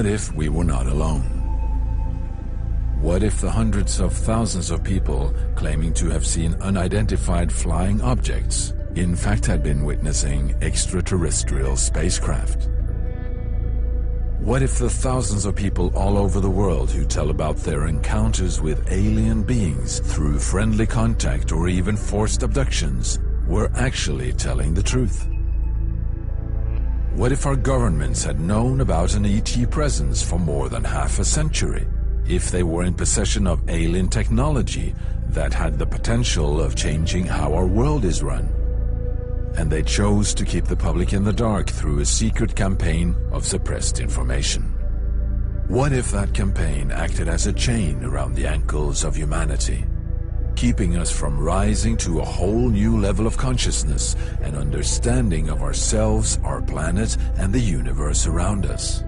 What if we were not alone? What if the hundreds of thousands of people claiming to have seen unidentified flying objects in fact had been witnessing extraterrestrial spacecraft? What if the thousands of people all over the world who tell about their encounters with alien beings through friendly contact or even forced abductions were actually telling the truth? What if our governments had known about an ET presence for more than half a century? If they were in possession of alien technology that had the potential of changing how our world is run? And they chose to keep the public in the dark through a secret campaign of suppressed information. What if that campaign acted as a chain around the ankles of humanity? Keeping us from rising to a whole new level of consciousness and understanding of ourselves, our planet, and the universe around us.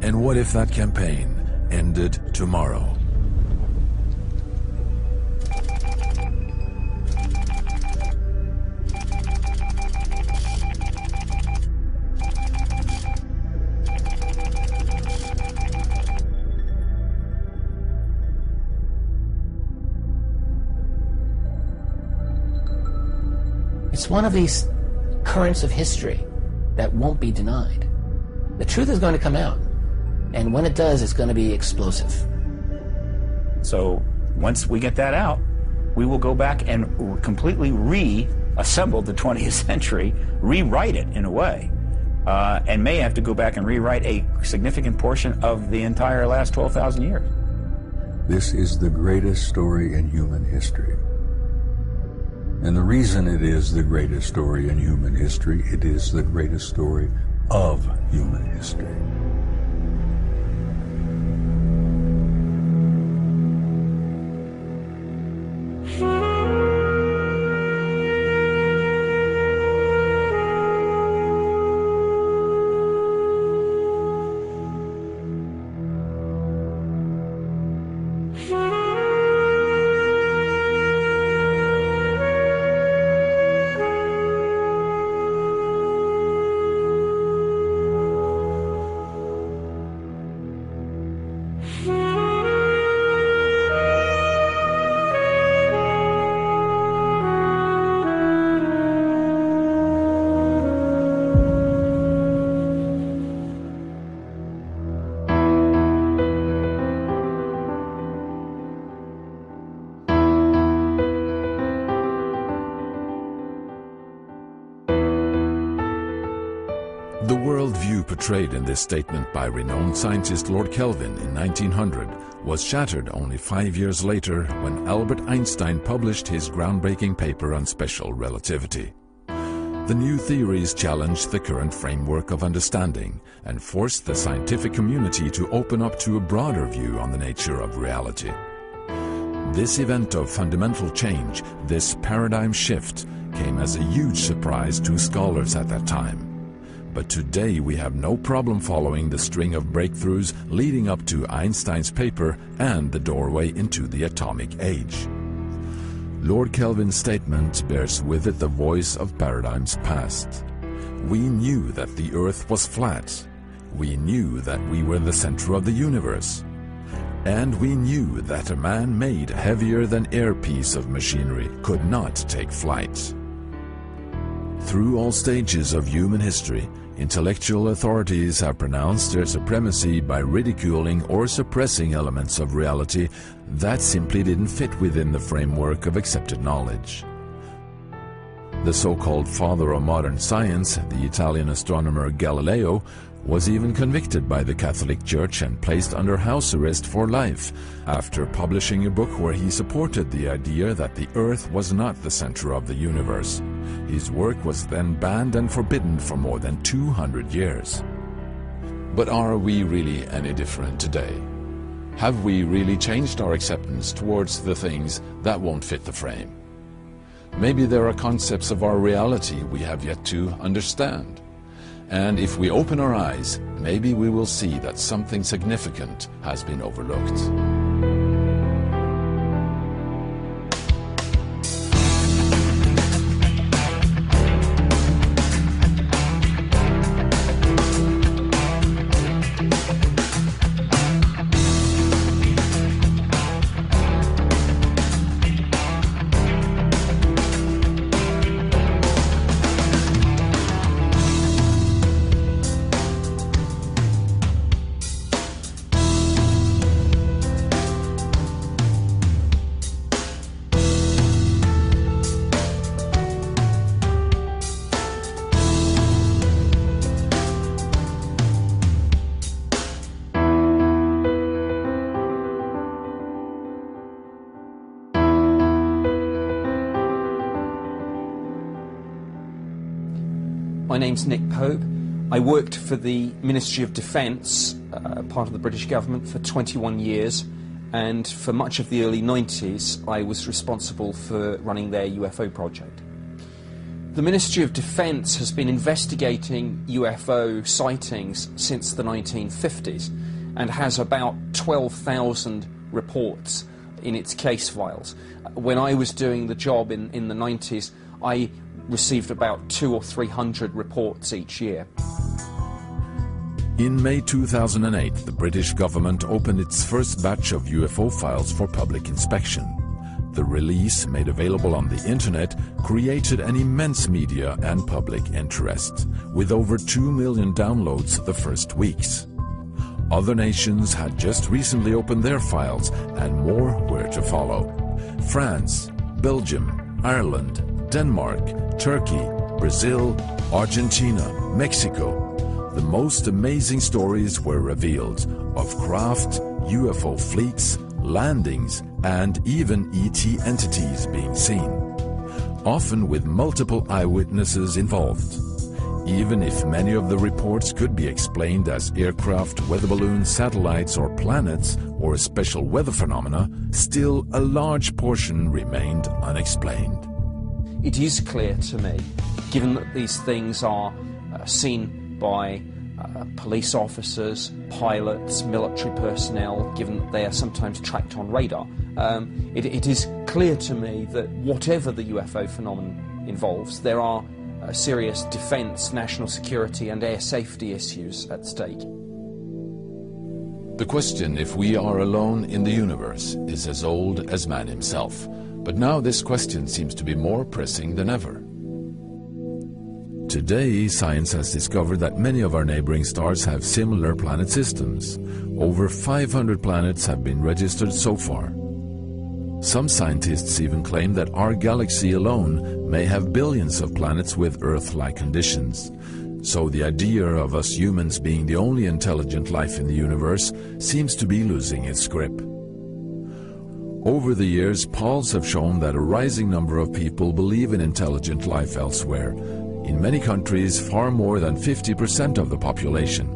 And what if that campaign ended tomorrow? It's one of these currents of history that won't be denied. The truth is going to come out. And when it does, it's going to be explosive. So once we get that out, we will go back and completely reassemble the 20th century, rewrite it in a way, uh, and may have to go back and rewrite a significant portion of the entire last 12,000 years. This is the greatest story in human history. And the reason it is the greatest story in human history, it is the greatest story of human history. The portrayed in this statement by renowned scientist Lord Kelvin in 1900 was shattered only five years later when Albert Einstein published his groundbreaking paper on special relativity. The new theories challenged the current framework of understanding and forced the scientific community to open up to a broader view on the nature of reality. This event of fundamental change, this paradigm shift, came as a huge surprise to scholars at that time. But today we have no problem following the string of breakthroughs leading up to Einstein's paper and the doorway into the atomic age. Lord Kelvin's statement bears with it the voice of paradigms past. We knew that the earth was flat. We knew that we were the center of the universe. And we knew that a man-made heavier than air piece of machinery could not take flight. Through all stages of human history, intellectual authorities have pronounced their supremacy by ridiculing or suppressing elements of reality that simply didn't fit within the framework of accepted knowledge. The so-called father of modern science, the Italian astronomer Galileo, was even convicted by the Catholic Church and placed under house arrest for life after publishing a book where he supported the idea that the Earth was not the center of the universe. His work was then banned and forbidden for more than 200 years. But are we really any different today? Have we really changed our acceptance towards the things that won't fit the frame? Maybe there are concepts of our reality we have yet to understand. And if we open our eyes, maybe we will see that something significant has been overlooked. My name's Nick Pope. I worked for the Ministry of Defence, uh, part of the British government, for 21 years, and for much of the early 90s, I was responsible for running their UFO project. The Ministry of Defence has been investigating UFO sightings since the 1950s and has about 12,000 reports in its case files. When I was doing the job in, in the 90s, I received about two or three hundred reports each year. In May 2008, the British government opened its first batch of UFO files for public inspection. The release, made available on the internet, created an immense media and public interest, with over 2 million downloads the first weeks. Other nations had just recently opened their files, and more were to follow. France, Belgium, Ireland, Denmark, Turkey, Brazil, Argentina, Mexico. The most amazing stories were revealed of craft, UFO fleets, landings, and even ET entities being seen, often with multiple eyewitnesses involved. Even if many of the reports could be explained as aircraft, weather balloons, satellites, or planets, or special weather phenomena, still a large portion remained unexplained. It is clear to me, given that these things are uh, seen by uh, police officers, pilots, military personnel, given that they are sometimes tracked on radar, um, it, it is clear to me that whatever the UFO phenomenon involves, there are uh, serious defence, national security, and air safety issues at stake. The question if we are alone in the universe is as old as man himself. But now this question seems to be more pressing than ever. Today, science has discovered that many of our neighboring stars have similar planet systems. Over 500 planets have been registered so far. Some scientists even claim that our galaxy alone may have billions of planets with Earth-like conditions. So the idea of us humans being the only intelligent life in the universe seems to be losing its grip. Over the years, polls have shown that a rising number of people believe in intelligent life elsewhere. In many countries, far more than 50% of the population.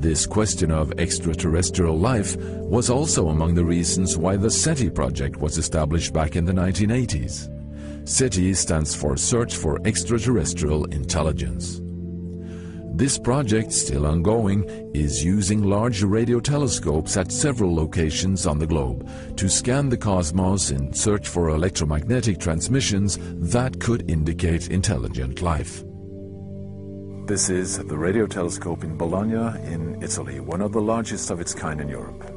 This question of extraterrestrial life was also among the reasons why the SETI project was established back in the 1980s. SETI stands for Search for Extraterrestrial Intelligence. This project, still ongoing, is using large radio telescopes at several locations on the globe to scan the cosmos in search for electromagnetic transmissions that could indicate intelligent life. This is the radio telescope in Bologna in Italy, one of the largest of its kind in Europe.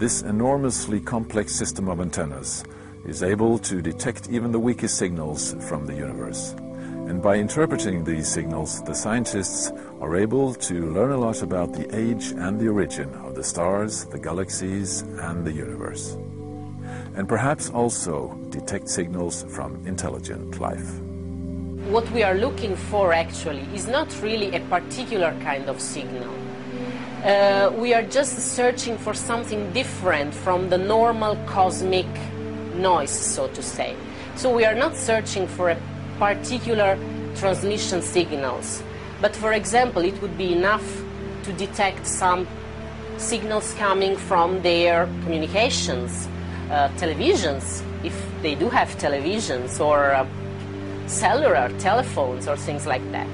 This enormously complex system of antennas is able to detect even the weakest signals from the universe. And by interpreting these signals, the scientists are able to learn a lot about the age and the origin of the stars, the galaxies, and the universe. And perhaps also detect signals from intelligent life. What we are looking for actually is not really a particular kind of signal. Uh, we are just searching for something different from the normal cosmic noise, so to say. So we are not searching for a particular transmission signals. But for example, it would be enough to detect some signals coming from their communications, uh, televisions, if they do have televisions, or uh, cellular telephones, or things like that.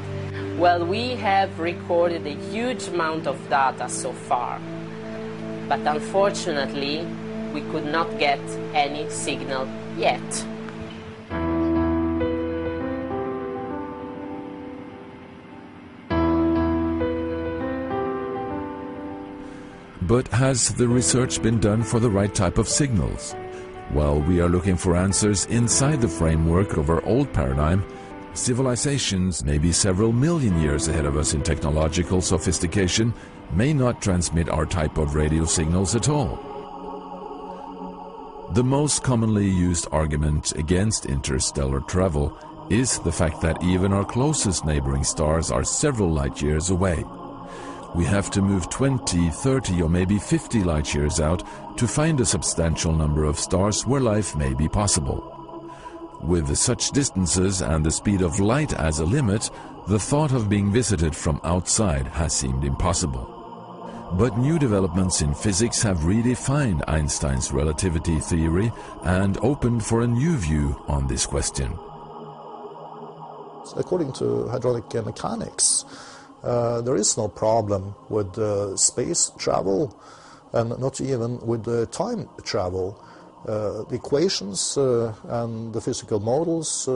Well, we have recorded a huge amount of data so far, but unfortunately, we could not get any signal yet. But has the research been done for the right type of signals? While we are looking for answers inside the framework of our old paradigm, civilizations may be several million years ahead of us in technological sophistication may not transmit our type of radio signals at all. The most commonly used argument against interstellar travel is the fact that even our closest neighboring stars are several light years away we have to move 20, 30 or maybe 50 light years out to find a substantial number of stars where life may be possible. With such distances and the speed of light as a limit, the thought of being visited from outside has seemed impossible. But new developments in physics have redefined Einstein's relativity theory and opened for a new view on this question. According to hydraulic mechanics, uh, there is no problem with uh, space travel and not even with uh, time travel. Uh, the equations uh, and the physical models,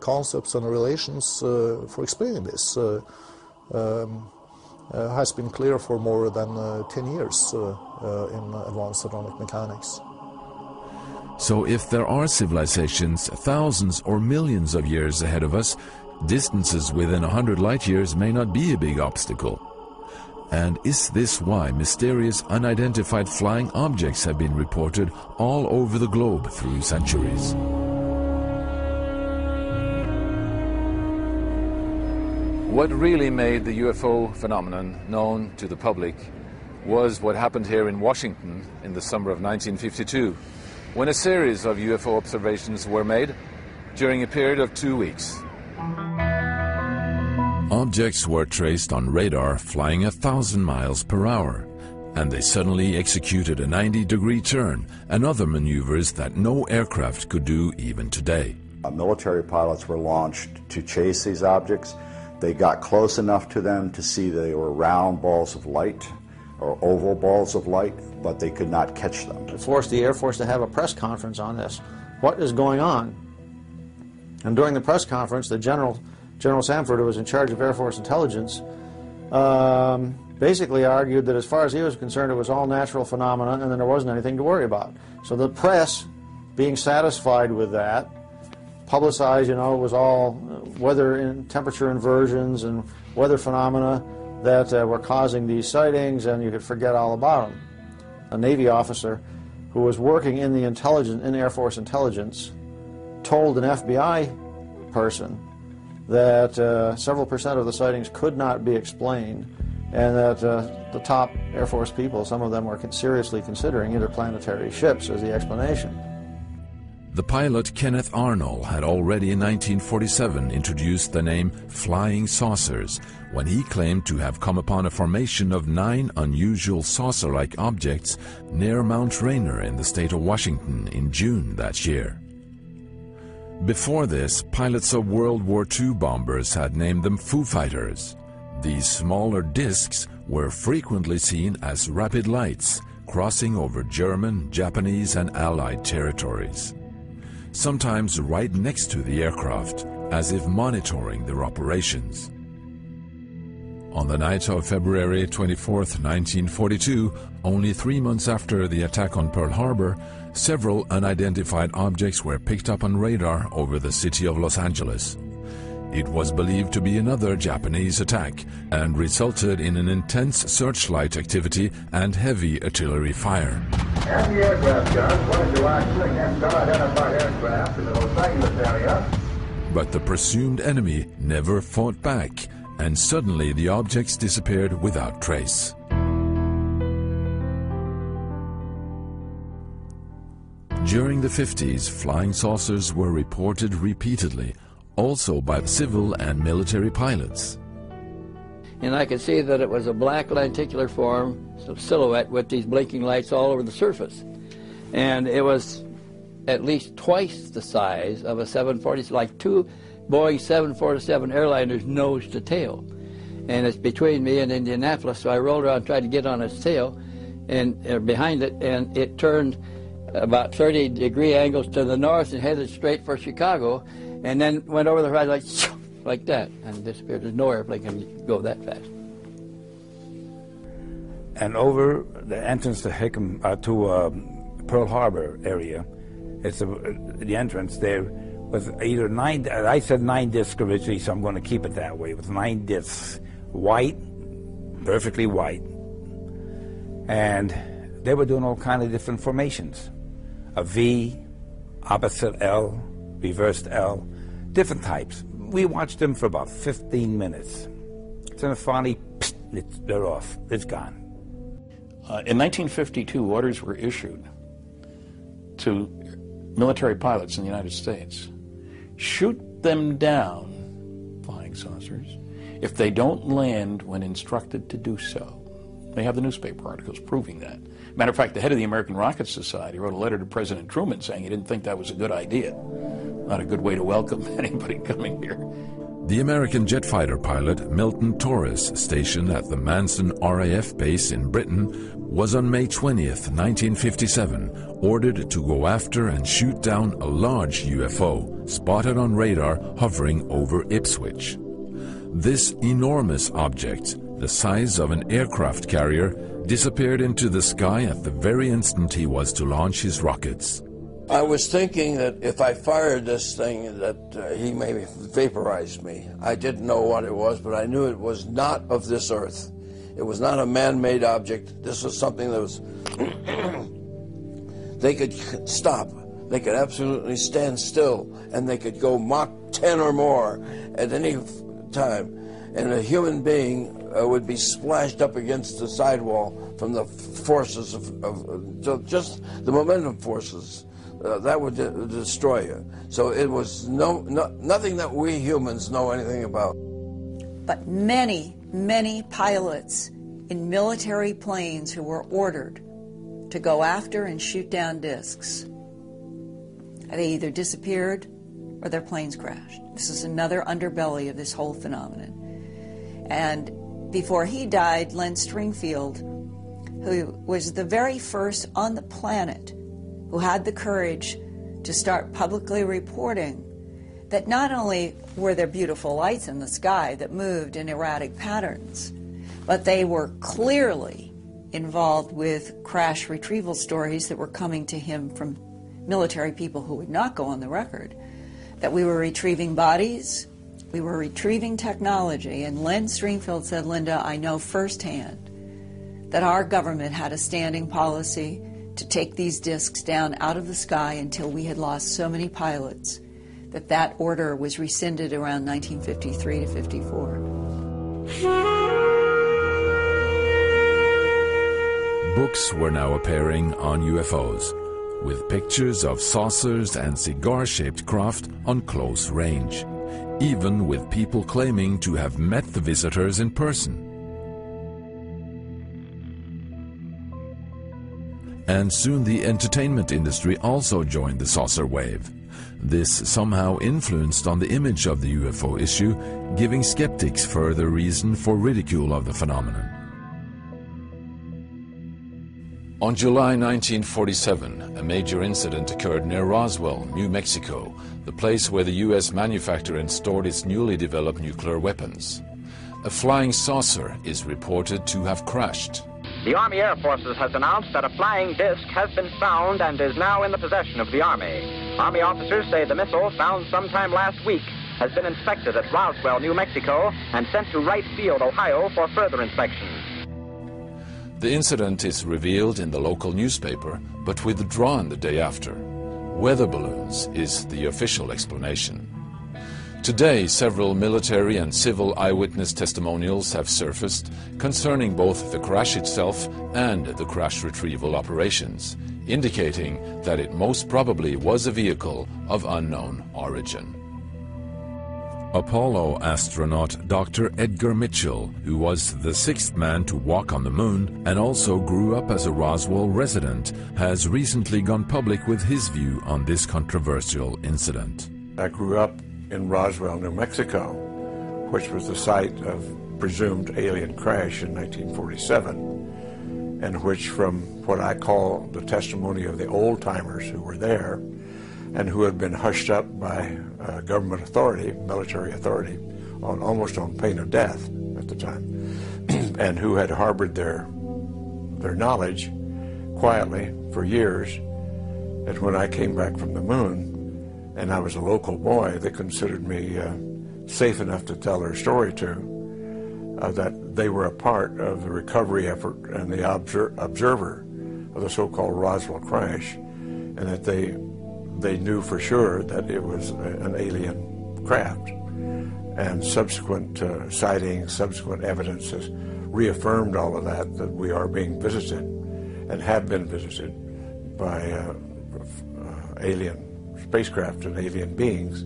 concepts and relations for explaining this um, has been clear for more than 10 years in advanced atomic mechanics. So if there are civilizations thousands or millions of years ahead of us, distances within a hundred light years may not be a big obstacle. And is this why mysterious unidentified flying objects have been reported all over the globe through centuries? What really made the UFO phenomenon known to the public was what happened here in Washington in the summer of 1952 when a series of UFO observations were made during a period of two weeks. Objects were traced on radar flying a thousand miles per hour, and they suddenly executed a 90 degree turn and other maneuvers that no aircraft could do even today. Uh, military pilots were launched to chase these objects. They got close enough to them to see they were round balls of light or oval balls of light, but they could not catch them. It forced the Air Force to have a press conference on this. What is going on? And during the press conference, the general, General Samford, who was in charge of Air Force intelligence, um, basically argued that as far as he was concerned, it was all natural phenomena and then there wasn't anything to worry about. So the press, being satisfied with that, publicized, you know, it was all weather and temperature inversions and weather phenomena that uh, were causing these sightings, and you could forget all about them. A Navy officer who was working in the intelligence, in Air Force intelligence, told an FBI person that uh, several percent of the sightings could not be explained, and that uh, the top Air Force people, some of them were seriously considering interplanetary ships as the explanation. The pilot Kenneth Arnold had already in 1947 introduced the name flying saucers when he claimed to have come upon a formation of nine unusual saucer-like objects near Mount Rainier in the state of Washington in June that year. Before this, pilots of World War II bombers had named them Foo Fighters. These smaller discs were frequently seen as rapid lights crossing over German, Japanese and Allied territories. Sometimes right next to the aircraft, as if monitoring their operations. On the night of February 24, 1942, only three months after the attack on Pearl Harbor, several unidentified objects were picked up on radar over the city of Los Angeles. It was believed to be another Japanese attack and resulted in an intense searchlight activity and heavy artillery fire. Anti-aircraft guns wanted to act against unidentified aircraft in the Los Angeles area. But the presumed enemy never fought back and suddenly the objects disappeared without trace. During the 50s, flying saucers were reported repeatedly, also by civil and military pilots. And I could see that it was a black lenticular form, so silhouette with these blinking lights all over the surface. And it was at least twice the size of a 740, like two Boeing 747 airliners nose to tail. And it's between me and Indianapolis, so I rolled around, tried to get on its tail, and uh, behind it, and it turned about 30 degree angles to the north and headed straight for Chicago, and then went over the horizon like, like that, and disappeared. There's no airplane can go that fast. And over the entrance to Hickam, uh, to um, Pearl Harbor area, it's a, the entrance there was either nine, I said nine discs originally, so I'm going to keep it that way, with nine discs, white, perfectly white. And they were doing all kind of different formations. A V, opposite L, reversed L, different types. We watched them for about 15 minutes. Then finally, psst, they're off. It's gone. Uh, in 1952, orders were issued to military pilots in the United States shoot them down, flying saucers, if they don't land when instructed to do so. They have the newspaper articles proving that. Matter of fact, the head of the American Rocket Society wrote a letter to President Truman saying he didn't think that was a good idea. Not a good way to welcome anybody coming here. The American jet fighter pilot Milton Torres, stationed at the Manston RAF base in Britain, was on May 20th, 1957, ordered to go after and shoot down a large UFO spotted on radar hovering over Ipswich. This enormous object, the size of an aircraft carrier, disappeared into the sky at the very instant he was to launch his rockets. I was thinking that if I fired this thing, that uh, he may vaporize me. I didn't know what it was, but I knew it was not of this earth. It was not a man-made object. This was something that was. they could stop. They could absolutely stand still, and they could go Mach 10 or more at any time. And a human being uh, would be splashed up against the sidewall from the forces of, of uh, just the momentum forces uh, that would de- destroy you. So it was no, no, nothing that we humans know anything about. But many, many pilots in military planes who were ordered to go after and shoot down discs, they either disappeared or their planes crashed. This is another underbelly of this whole phenomenon. And before he died, Len Stringfield, who was the very first on the planet who had the courage to start publicly reporting that not only were there beautiful lights in the sky that moved in erratic patterns, but they were clearly involved with crash retrieval stories that were coming to him from military people who would not go on the record. That we were retrieving bodies, we were retrieving technology, and Len Stringfield said, Linda, I know firsthand that our government had a standing policy to take these discs down out of the sky until we had lost so many pilots that that order was rescinded around 1953 to 54. Books were now appearing on UFOs, with pictures of saucers and cigar-shaped craft on close range, even with people claiming to have met the visitors in person. and soon the entertainment industry also joined the saucer wave. This somehow influenced on the image of the UFO issue, giving skeptics further reason for ridicule of the phenomenon. On July 1947, a major incident occurred near Roswell, New Mexico, the place where the U.S. manufactured and stored its newly developed nuclear weapons. A flying saucer is reported to have crashed. The Army Air Forces has announced that a flying disc has been found and is now in the possession of the Army. Army officers say the missile, found sometime last week, has been inspected at Roswell, New Mexico, and sent to Wright Field, Ohio, for further inspection. The incident is revealed in the local newspaper, but withdrawn the day after. Weather balloons is the official explanation. Today, several military and civil eyewitness testimonials have surfaced concerning both the crash itself and the crash retrieval operations, indicating that it most probably was a vehicle of unknown origin. Apollo astronaut Dr. Edgar Mitchell, who was the sixth man to walk on the moon and also grew up as a Roswell resident, has recently gone public with his view on this controversial incident. I grew up in Roswell, New Mexico, which was the site of presumed alien crash in 1947, and which, from what I call the testimony of the old timers who were there and who had been hushed up by uh, government authority, military authority, on almost on pain of death at the time, and who had harbored their their knowledge quietly for years. And when I came back from the moon, and I was a local boy, they considered me uh, safe enough to tell their story to, uh, that they were a part of the recovery effort and the obser- observer of the so-called Roswell crash, and that they they knew for sure that it was an alien craft. And subsequent uh, sightings, subsequent evidence has reaffirmed all of that, that we are being visited and have been visited by uh, uh, alien spacecraft and alien beings,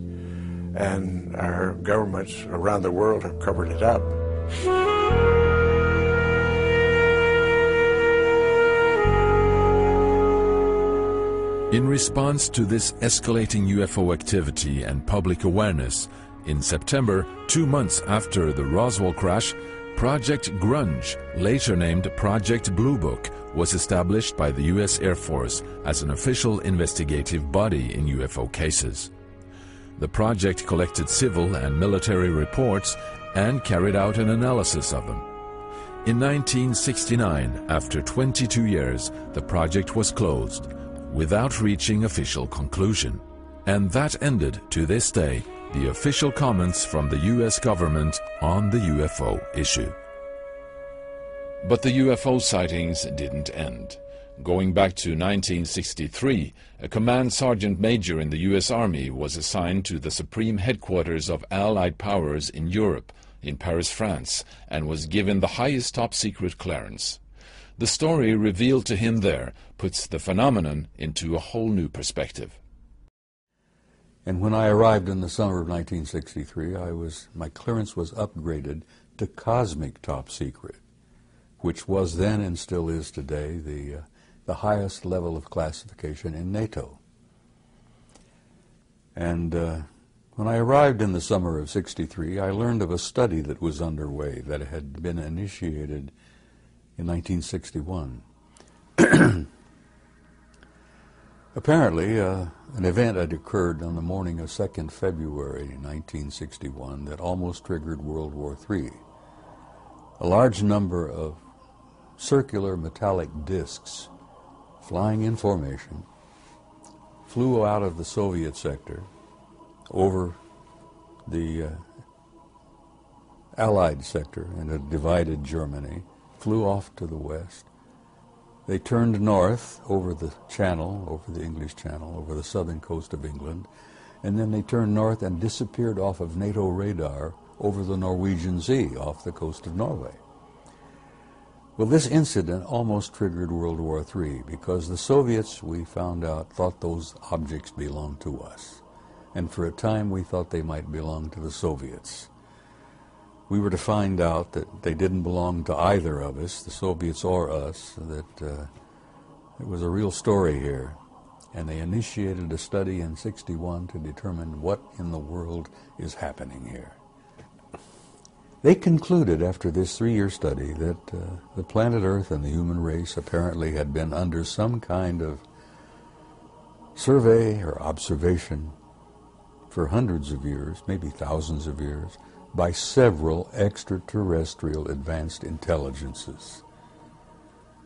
and our governments around the world have covered it up. In response to this escalating UFO activity and public awareness, in September, two months after the Roswell crash, Project Grudge, later named Project Blue Book, was established by the U.S. Air Force as an official investigative body in UFO cases. The project collected civil and military reports and carried out an analysis of them. In 1969, after 22 years, the project was closed without reaching official conclusion. And that ended, to this day, the official comments from the US government on the UFO issue. But the UFO sightings didn't end. Going back to 1963, a command sergeant major in the US Army was assigned to the supreme headquarters of Allied powers in Europe, in Paris, France, and was given the highest top secret clearance. The story revealed to him there puts the phenomenon into a whole new perspective. And when I arrived in the summer of 1963, I was, my clearance was upgraded to cosmic top secret, which was then and still is today the, uh, the highest level of classification in NATO. And uh, when I arrived in the summer of 63, I learned of a study that was underway that had been initiated in 1961. Apparently, uh, an event had occurred on the morning of 2nd February 1961 that almost triggered World War III. A large number of circular metallic disks flying in formation flew out of the Soviet sector over the uh, Allied sector and a divided Germany flew off to the west. They turned north over the channel, over the English Channel, over the southern coast of England, and then they turned north and disappeared off of NATO radar over the Norwegian Sea off the coast of Norway. Well, this incident almost triggered World War III because the Soviets, we found out, thought those objects belonged to us. And for a time we thought they might belong to the Soviets we were to find out that they didn't belong to either of us, the Soviets or us, that uh, it was a real story here. And they initiated a study in 61 to determine what in the world is happening here. They concluded after this three-year study that uh, the planet Earth and the human race apparently had been under some kind of survey or observation for hundreds of years, maybe thousands of years, by several extraterrestrial advanced intelligences.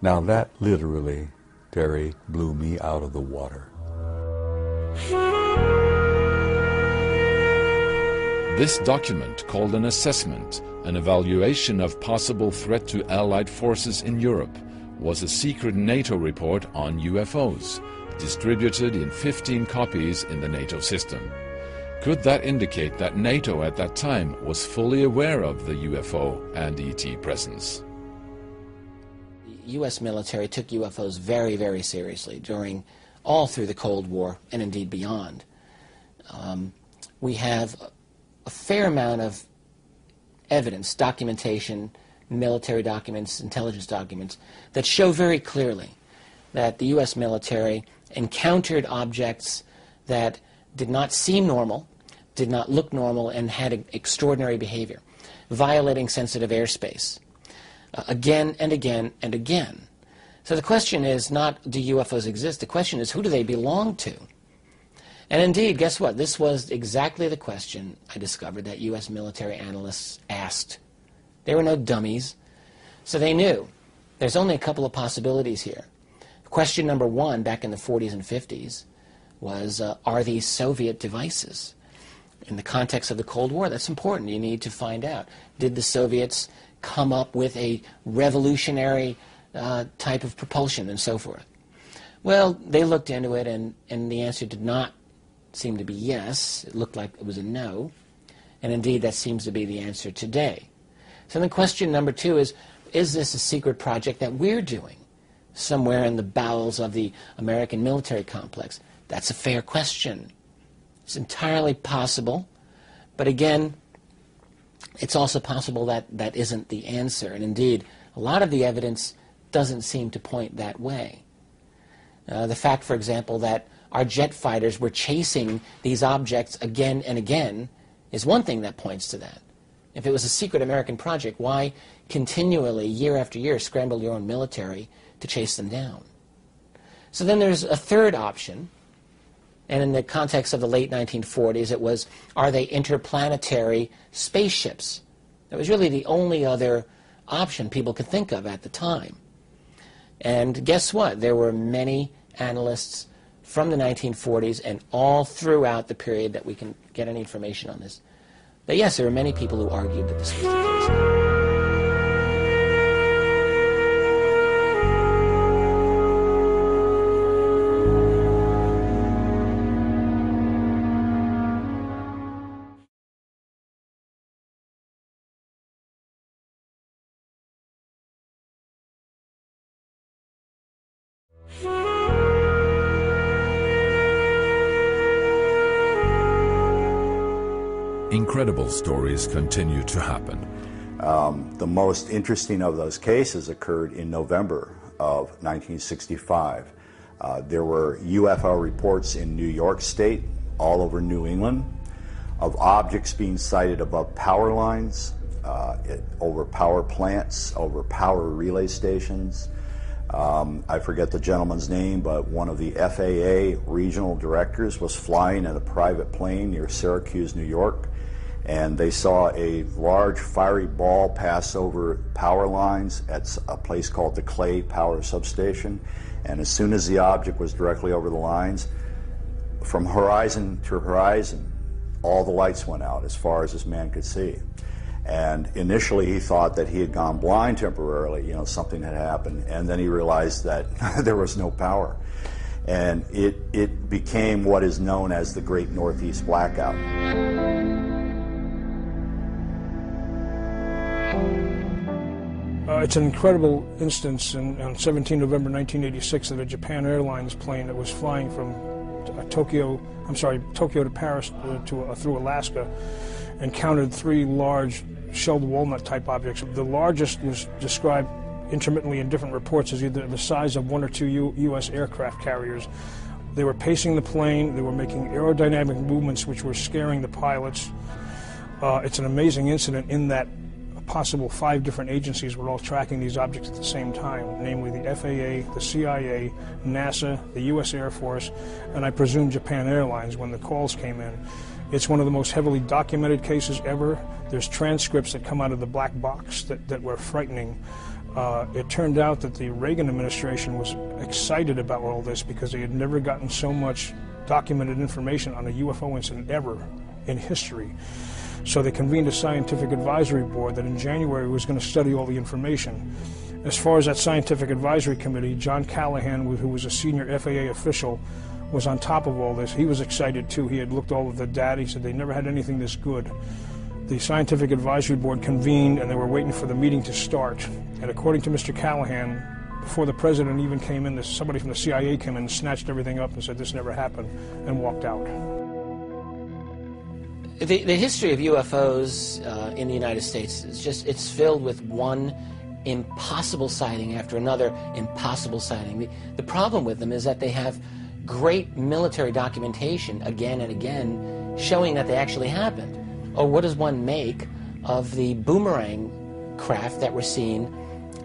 Now that literally, Terry, blew me out of the water. This document, called an assessment, an evaluation of possible threat to Allied forces in Europe, was a secret NATO report on UFOs, distributed in 15 copies in the NATO system. Could that indicate that NATO at that time was fully aware of the UFO and ET presence? The U.S. military took UFOs very, very seriously during all through the Cold War and indeed beyond. Um, we have a fair amount of evidence, documentation, military documents, intelligence documents that show very clearly that the U.S. military encountered objects that did not seem normal, did not look normal, and had extraordinary behavior, violating sensitive airspace uh, again and again and again. So the question is not do UFOs exist? The question is who do they belong to? And indeed, guess what? This was exactly the question I discovered that U.S. military analysts asked. They were no dummies. So they knew there's only a couple of possibilities here. Question number one, back in the 40s and 50s, was uh, are these Soviet devices? In the context of the Cold War, that's important. You need to find out. Did the Soviets come up with a revolutionary uh, type of propulsion and so forth? Well, they looked into it, and, and the answer did not seem to be yes. It looked like it was a no. And indeed, that seems to be the answer today. So then question number two is, is this a secret project that we're doing somewhere in the bowels of the American military complex? That's a fair question. It's entirely possible, but again, it's also possible that that isn't the answer. And indeed, a lot of the evidence doesn't seem to point that way. Uh, the fact, for example, that our jet fighters were chasing these objects again and again is one thing that points to that. If it was a secret American project, why continually, year after year, scramble your own military to chase them down? So then there's a third option, and in the context of the late 1940s, it was are they interplanetary spaceships? That was really the only other option people could think of at the time. And guess what? There were many analysts from the 1940s and all throughout the period that we can get any information on this. But yes, there were many people who argued that this was the case. Incredible stories continue to happen. Um, the most interesting of those cases occurred in November of 1965. Uh, there were UFO reports in New York State, all over New England, of objects being sighted above power lines, uh, it, over power plants, over power relay stations. Um, I forget the gentleman's name, but one of the FAA regional directors was flying in a private plane near Syracuse, New York, and they saw a large fiery ball pass over power lines at a place called the Clay Power Substation. And as soon as the object was directly over the lines, from horizon to horizon, all the lights went out as far as this man could see. And initially he thought that he had gone blind temporarily, you know, something had happened. And then he realized that there was no power. And it, it became what is known as the Great Northeast Blackout. Uh, it's an incredible instance in, on 17 November 1986 that a Japan Airlines plane that was flying from uh, Tokyo, I'm sorry, Tokyo to Paris uh, to, uh, through Alaska, encountered three large shelled walnut type objects. The largest was described intermittently in different reports as either the size of one or two U U.S. aircraft carriers. They were pacing the plane, they were making aerodynamic movements which were scaring the pilots. Uh, it's an amazing incident in that possible five different agencies were all tracking these objects at the same time, namely the FAA, the CIA, NASA, the U.S. Air Force, and I presume Japan Airlines when the calls came in. It's one of the most heavily documented cases ever. There's transcripts that come out of the black box that, that were frightening. Uh, it turned out that the Reagan administration was excited about all this because they had never gotten so much documented information on a UFO incident ever in history. So they convened a scientific advisory board that in January was going to study all the information. As far as that scientific advisory committee, John Callahan, who was a senior FAA official, was on top of all this. He was excited too. He had looked all of the data. He said they never had anything this good. The scientific advisory board convened and they were waiting for the meeting to start. And according to Mr. Callahan, before the president even came in, somebody from the CIA came in and snatched everything up and said this never happened and walked out. The, the history of UFOs uh, in the United States is just, it's filled with one impossible sighting after another impossible sighting. The, the problem with them is that they have great military documentation again and again showing that they actually happened. Or what does one make of the boomerang craft that were seen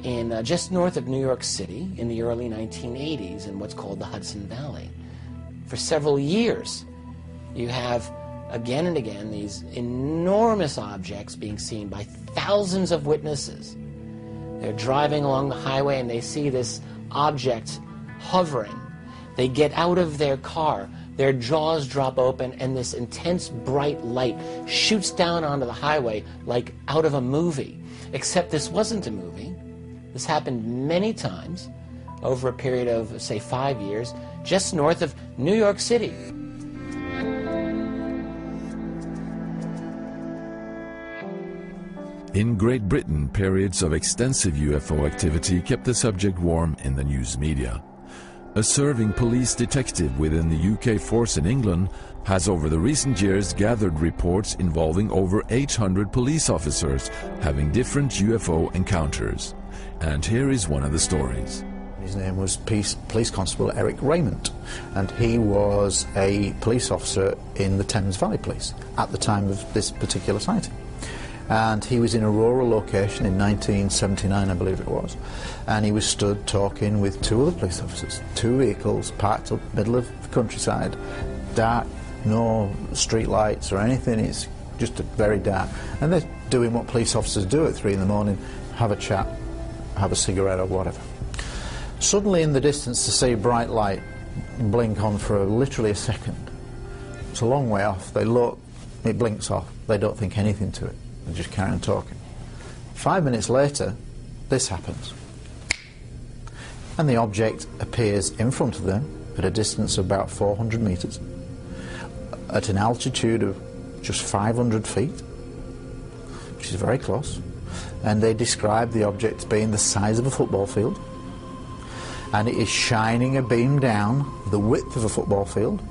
in uh, just north of New York City in the early 1980s in what's called the Hudson Valley? For several years, you have again and again these enormous objects being seen by thousands of witnesses. They're driving along the highway and they see this object hovering. They get out of their car, their jaws drop open, and this intense bright light shoots down onto the highway like out of a movie. Except this wasn't a movie. This happened many times over a period of, say, five years, just north of New York City. In Great Britain, periods of extensive UFO activity kept the subject warm in the news media. a serving police detective within the UK force in England, has over the recent years gathered reports involving over 800 police officers having different UFO encounters. And here is one of the stories. His name was Police, Police Constable Eric Raymond, and he was a police officer in the Thames Valley Police at the time of this particular sighting. And he was in a rural location in 1979, I believe it was, and he was stood talking with two other police officers. Two vehicles parked up middle of the countryside, dark, no street lights or anything. It's just very dark, and they're doing what police officers do at three in the morning: have a chat, have a cigarette or whatever. Suddenly in the distance to see a bright light blink on for literally a second. It's a long way off. They look, it blinks off. They don't think anything to it. They just carry on talking. Five minutes later, this happens. And the object appears in front of them at a distance of about 400 metres, at an altitude of just 500 feet, which is very close. And they describe the object being the size of a football field and it is shining a beam down the width of a football field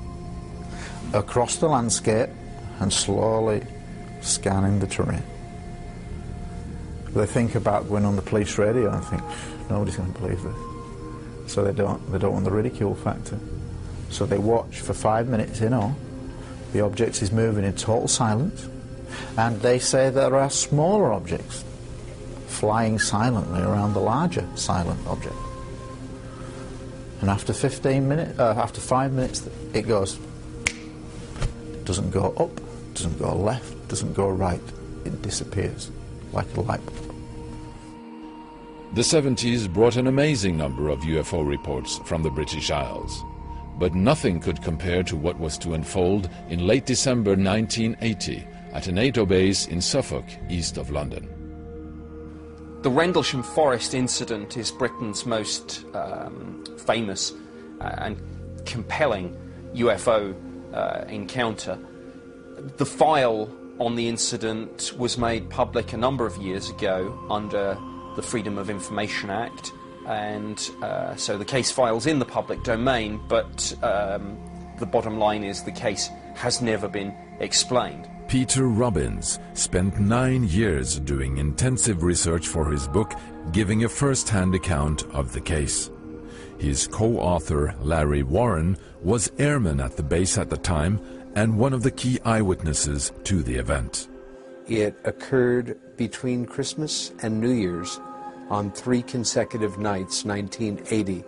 across the landscape and slowly scanning the terrain. They think about going on the police radio and think nobody's going to believe this, so they don't they don't want the ridicule factor. So they watch for five minutes in all. The object is moving in total silence, and they say there are smaller objects flying silently around the larger silent object. And after 15 minutes, uh, after five minutes, it goes. It doesn't go up, doesn't go left, doesn't go right. It disappears like a light bulb. The 70s brought an amazing number of UFO reports from the British Isles. But nothing could compare to what was to unfold in late December 1980 at a NATO base in Suffolk, east of London. The Rendlesham Forest incident is Britain's most um, famous uh, and compelling UFO uh, encounter. The file on the incident was made public a number of years ago under the Freedom of Information Act, and uh, so the case file's in the public domain, but um, the bottom line is the case has never been explained. Peter Robbins spent nine years doing intensive research for his book, giving a first hand account of the case. His co author, Larry Warren, was airman at the base at the time and one of the key eyewitnesses to the event. It occurred between Christmas and New Year's on three consecutive nights, 1980,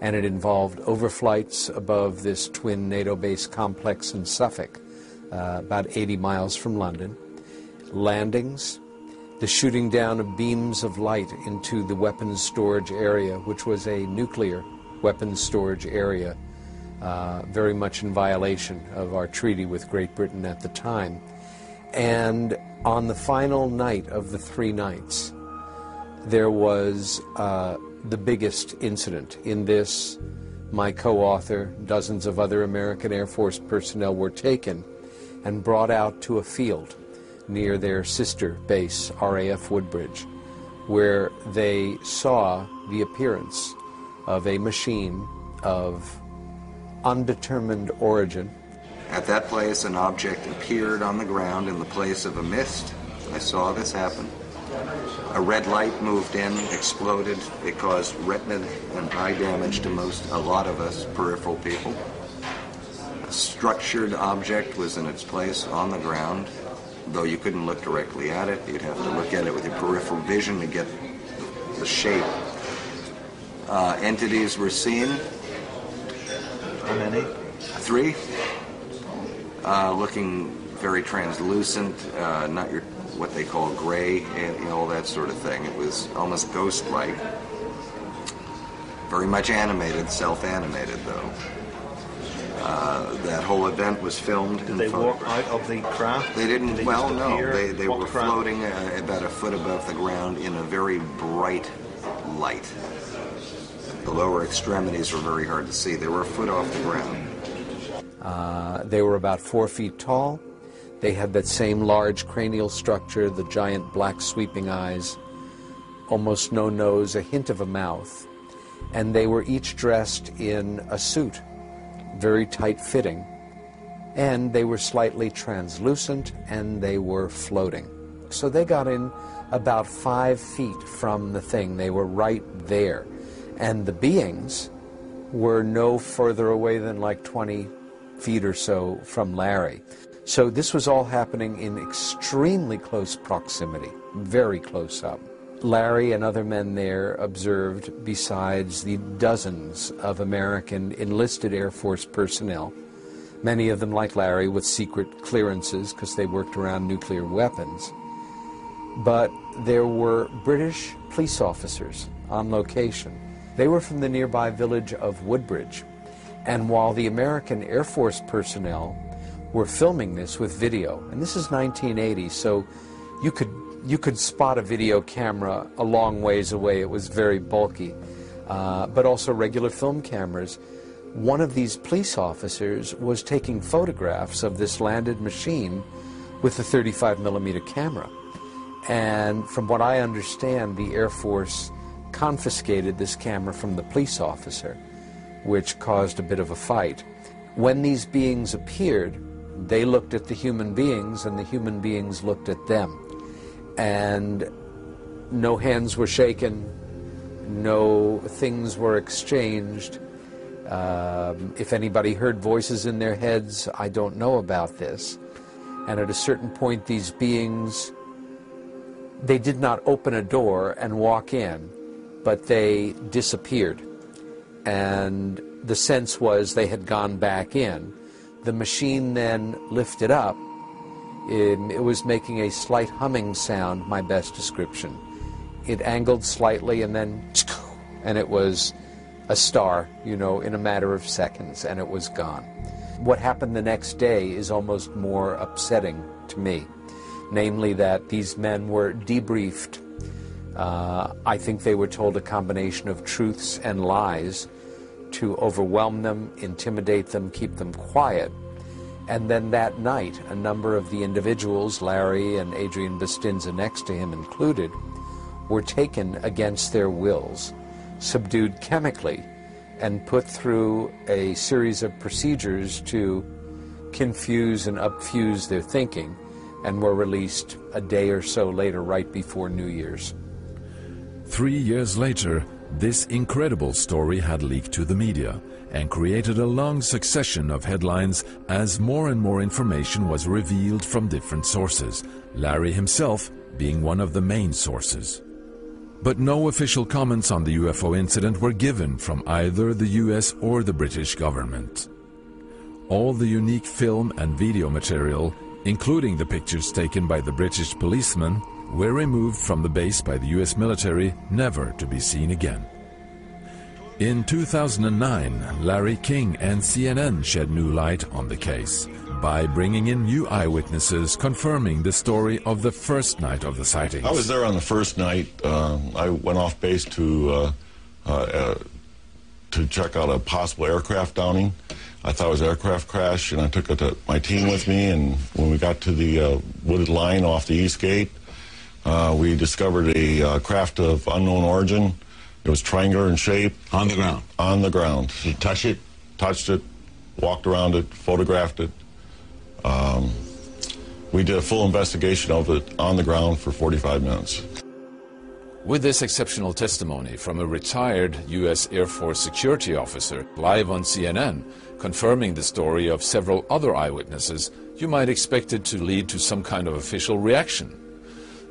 and it involved overflights above this twin NATO base complex in Suffolk uh, about 80 miles from London, landings, the shooting down of beams of light into the weapons storage area, which was a nuclear weapons storage area, uh, very much in violation of our treaty with Great Britain at the time. And on the final night of the three nights, there was uh, the biggest incident. In this, my co author, dozens of other American Air Force personnel were taken and brought out to a field near their sister base, RAF Woodbridge, where they saw the appearance of a machine of undetermined origin. At that place, an object appeared on the ground in the place of a mist. I saw this happen. A red light moved in, exploded. It caused retina and eye damage to most, a lot of us peripheral people A structured object was in its place on the ground, though you couldn't look directly at it. You'd have to look at it with your peripheral vision to get the shape. Uh, entities were seen. How many? Three. Uh, looking very translucent, uh, not your what they call gray, and you know, all that sort of thing. It was almost ghost-like. Very much animated, self-animated though. Uh, that whole event was filmed. Did they walk out of the craft? They didn't. Did they well, no. They, they were floating uh, about a foot above the ground in a very bright light. The lower extremities were very hard to see. They were a foot off the ground. Uh, they were about four feet tall. They had that same large cranial structure, the giant black sweeping eyes, almost no nose, a hint of a mouth. and they were each dressed in a suit, very tight fitting, and they were slightly translucent and they were floating. So they got in about five feet from the thing. They were right there. And the beings were no further away than like 20 feet or so from Larry. So this was all happening in extremely close proximity, very close up. Larry and other men there observed, besides the dozens of American enlisted Air Force personnel, many of them, like Larry, with secret clearances because they worked around nuclear weapons. But there were British police officers on location. They were from the nearby village of Woodbridge. And while the American Air Force personnel were filming this with video, and this is 1980, so you could you could spot a video camera a long ways away. It was very bulky, uh, but also regular film cameras. One of these police officers was taking photographs of this landed machine with a 35 millimeter camera. And from what I understand, the Air Force confiscated this camera from the police officer, which caused a bit of a fight. When these beings appeared, they looked at the human beings, and the human beings looked at them. And no hands were shaken, no things were exchanged. Um, if anybody heard voices in their heads, I don't know about this. And at a certain point, these beings they did not open a door and walk in, but they disappeared. And the sense was they had gone back in. The machine then lifted up. It, it was making a slight humming sound, my best description. It angled slightly and then, and it was a star, you know, in a matter of seconds, and it was gone. What happened the next day is almost more upsetting to me namely that these men were debriefed. Uh, I think they were told a combination of truths and lies to overwhelm them, intimidate them, keep them quiet. And then that night, a number of the individuals, Larry and Adrian Bustinza next to him included, were taken against their wills, subdued chemically, and put through a series of procedures to confuse and upfuse their thinking and were released a day or so later, right before New Year's. Three years later, this incredible story had leaked to the media and created a long succession of headlines as more and more information was revealed from different sources, Larry himself being one of the main sources. But no official comments on the UFO incident were given from either the US or the British government. All the unique film and video material including the pictures taken by the British policemen, were removed from the base by the US military, never to be seen again. In 2009, Larry King and CNN shed new light on the case by bringing in new eyewitnesses confirming the story of the first night of the sightings. I was there on the first night. Uh, I went off base to uh, uh, uh to check out a possible aircraft downing. I thought it was an aircraft crash, and I took my team with me. And when we got to the uh, wooded line off the east gate, uh, we discovered a uh, craft of unknown origin. It was triangular in shape. On the ground? On the ground. You touched it? Touched it, walked around it, photographed it. Um, we did a full investigation of it on the ground for 45 minutes. With this exceptional testimony from a retired U.S. Air Force security officer live on CNN, confirming the story of several other eyewitnesses, you might expect it to lead to some kind of official reaction.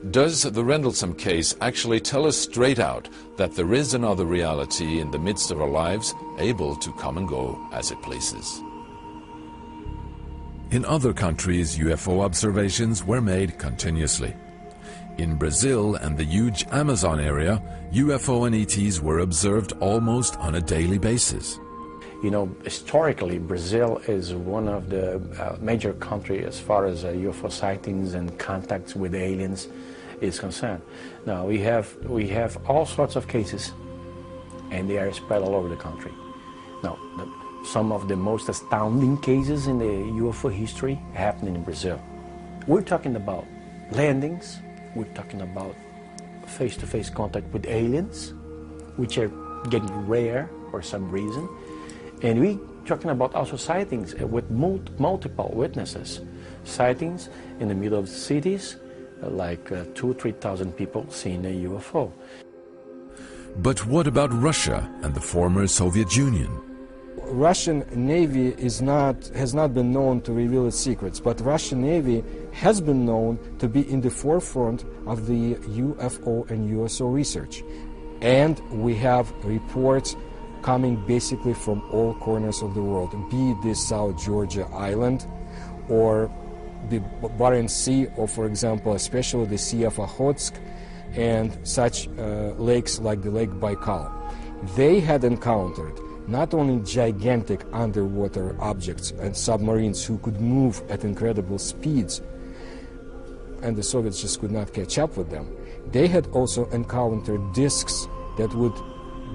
Does the Rendlesham case actually tell us straight out that there is another reality in the midst of our lives, able to come and go as it pleases? In other countries, UFO observations were made continuously. In Brazil and the huge Amazon area, UFO and ETs were observed almost on a daily basis. You know, historically, Brazil is one of the uh, major countries as far as uh, UFO sightings and contacts with aliens is concerned. Now, we have, we have all sorts of cases, and they are spread all over the country. Now, the, some of the most astounding cases in the UFO history happened in Brazil. We're talking about landings, we're talking about face-to-face contact with aliens, which are getting rare for some reason. And we talking about also sightings with mul multiple witnesses. Sightings in the middle of cities, like uh, two, three thousand people seeing a UFO. But what about Russia and the former Soviet Union? Russian Navy is not, has not been known to reveal its secrets, but Russian Navy has been known to be in the forefront of the UFO and USO research. And we have reports coming basically from all corners of the world, be it this South Georgia island or the Barents Sea, or for example, especially the Sea of Okhotsk and such uh, lakes like the Lake Baikal. They had encountered not only gigantic underwater objects and submarines who could move at incredible speeds, and the Soviets just could not catch up with them, they had also encountered disks that would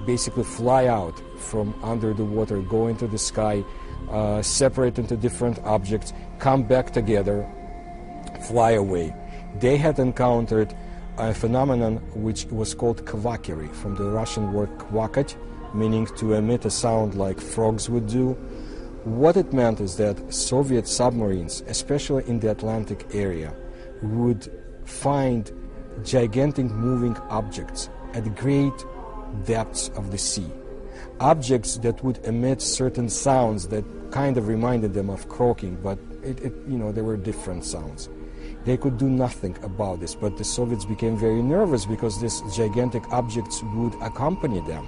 basically fly out from under the water, go into the sky, uh, separate into different objects, come back together, fly away. They had encountered a phenomenon which was called kvakery, from the Russian word kvakat, meaning to emit a sound like frogs would do. What it meant is that Soviet submarines, especially in the Atlantic area, would find gigantic moving objects at great depths of the sea. Objects that would emit certain sounds that kind of reminded them of croaking, but it, it, you know, there were different sounds. They could do nothing about this, but the Soviets became very nervous because these gigantic objects would accompany them.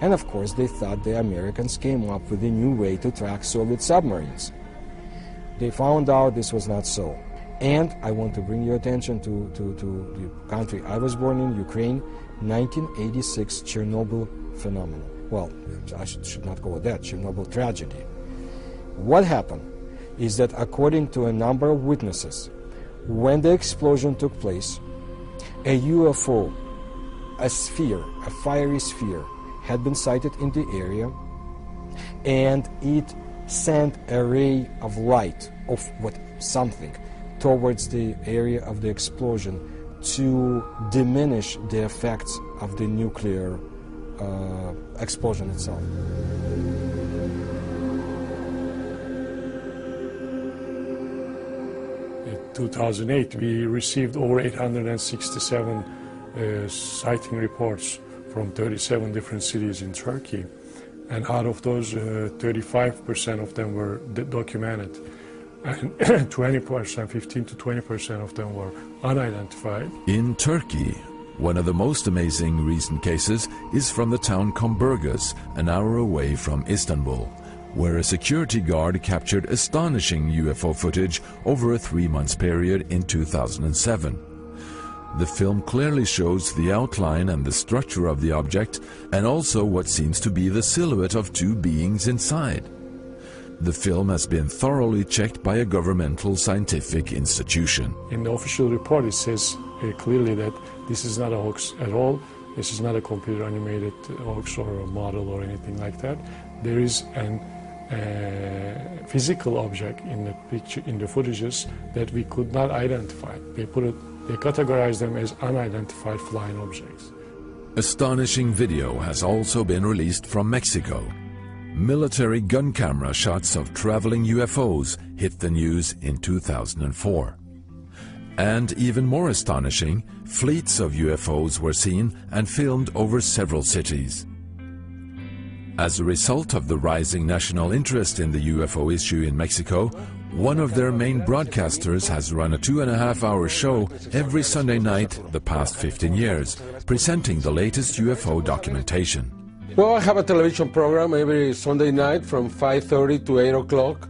And of course, they thought the Americans came up with a new way to track Soviet submarines. They found out this was not so. And I want to bring your attention to, to, to the country I was born in, Ukraine, 1986 Chernobyl phenomenon. Well, I should, should not go with that, Chernobyl tragedy. What happened is that according to a number of witnesses, when the explosion took place, a UFO, a sphere, a fiery sphere, had been sighted in the area, and it sent a ray of light of what something towards the area of the explosion to diminish the effects of the nuclear uh, explosion itself. In 2008, we received over 867 uh, sighting reports from 37 different cities in Turkey. And out of those, uh, 35% of them were documented. And 20%, 15 to 20% of them were unidentified. In Turkey, one of the most amazing recent cases is from the town Kumburgaz, an hour away from Istanbul, where a security guard captured astonishing UFO footage over a three month period in 2007. The film clearly shows the outline and the structure of the object and also what seems to be the silhouette of two beings inside. The film has been thoroughly checked by a governmental scientific institution. In the official report, it says uh, clearly that this is not a hoax at all. This is not a computer animated hoax or a model or anything like that. There is an uh, physical object in the picture, in the footages that we could not identify. They put it they categorize them as unidentified flying objects. Astonishing video has also been released from Mexico. Military gun camera shots of traveling UFOs hit the news in 2004. And even more astonishing, fleets of UFOs were seen and filmed over several cities. As a result of the rising national interest in the UFO issue in Mexico, one of their main broadcasters has run a two and a half hour show every Sunday night the past 15 years, presenting the latest UFO documentation. Well, I have a television program every Sunday night from 5.30 to 8 o'clock.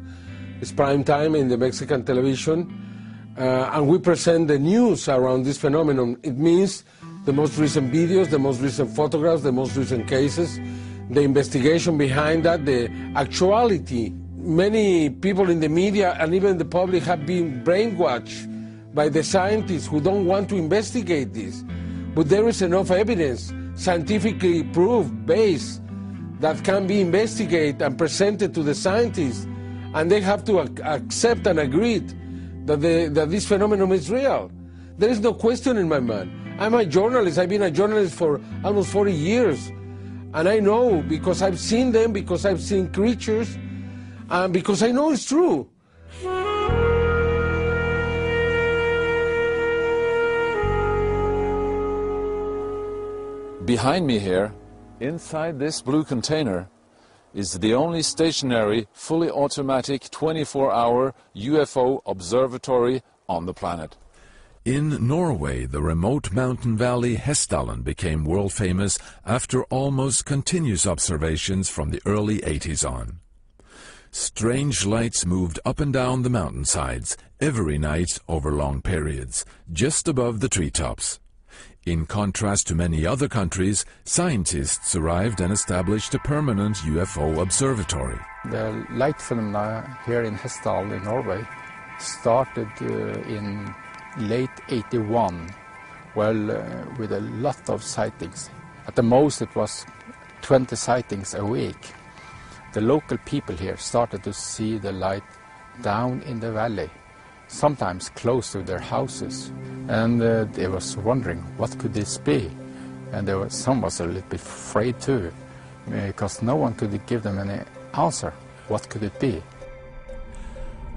It's prime time in the Mexican television. Uh, and we present the news around this phenomenon. It means the most recent videos, the most recent photographs, the most recent cases, the investigation behind that, the actuality many people in the media and even the public have been brainwashed by the scientists who don't want to investigate this. But there is enough evidence, scientifically proved, base that can be investigated and presented to the scientists, and they have to ac accept and agree that, the, that this phenomenon is real. There is no question in my mind. I'm a journalist. I've been a journalist for almost 40 years. And I know because I've seen them, because I've seen creatures, and because I know it's true. Behind me here, inside this blue container, is the only stationary, fully automatic 24-hour UFO observatory on the planet. In Norway, the remote mountain valley Hessdalen became world famous after almost continuous observations from the early 80s on. Strange lights moved up and down the mountainsides every night over long periods, just above the treetops. In contrast to many other countries, scientists arrived and established a permanent UFO observatory. The light phenomena here in Hessdalen Norway started uh, in late 81, well, uh, with a lot of sightings. At the most, it was 20 sightings a week. The local people here started to see the light down in the valley sometimes close to their houses. And uh, they was wondering, what could this be? And there was, some was a little bit afraid too, because no one could give them any answer. What could it be?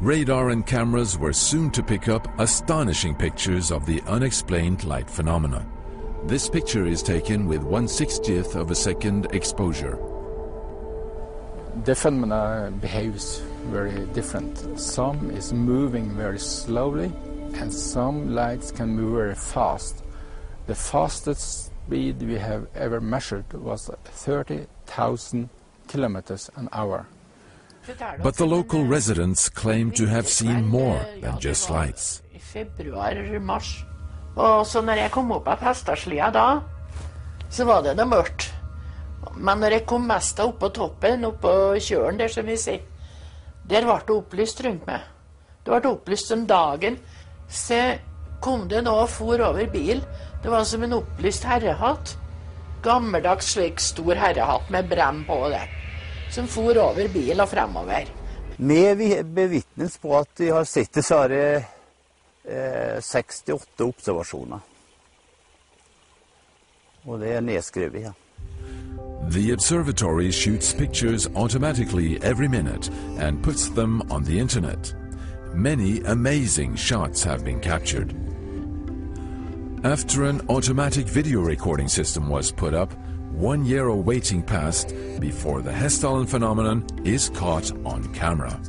Radar and cameras were soon to pick up astonishing pictures of the unexplained light phenomena. This picture is taken with 1 60th of a second exposure. The phenomena behaves very different. Some is moving very slowly and some lights can move very fast. The fastest speed we have ever measured was 30,000 kilometers an hour. But the local residents claim to have seen more than just lights. I februar-mars. Og så når jeg kom opp av Hestadslia da, så var det da mørkt. Men når jeg kom mest opp på toppen, opp på kjølen der, som vi sier, der ble det opplyst rundt meg. Det ble opplyst om dagen. Så kom det nå og for over bil. Det var som en opplyst herrehatt. Gammeldags slik stor herrehatt med brem på det. Som for over bil og fremover. Vi bevitnes på at vi har sett disse eh, 68 observasjoner. Og det er nedskrevet her. The observatory shoots pictures automatically every minute and puts them on the internet. Many amazing shots have been captured. After an automatic video recording system was put up, one year of waiting passed before the Hessdalen phenomenon is caught on camera.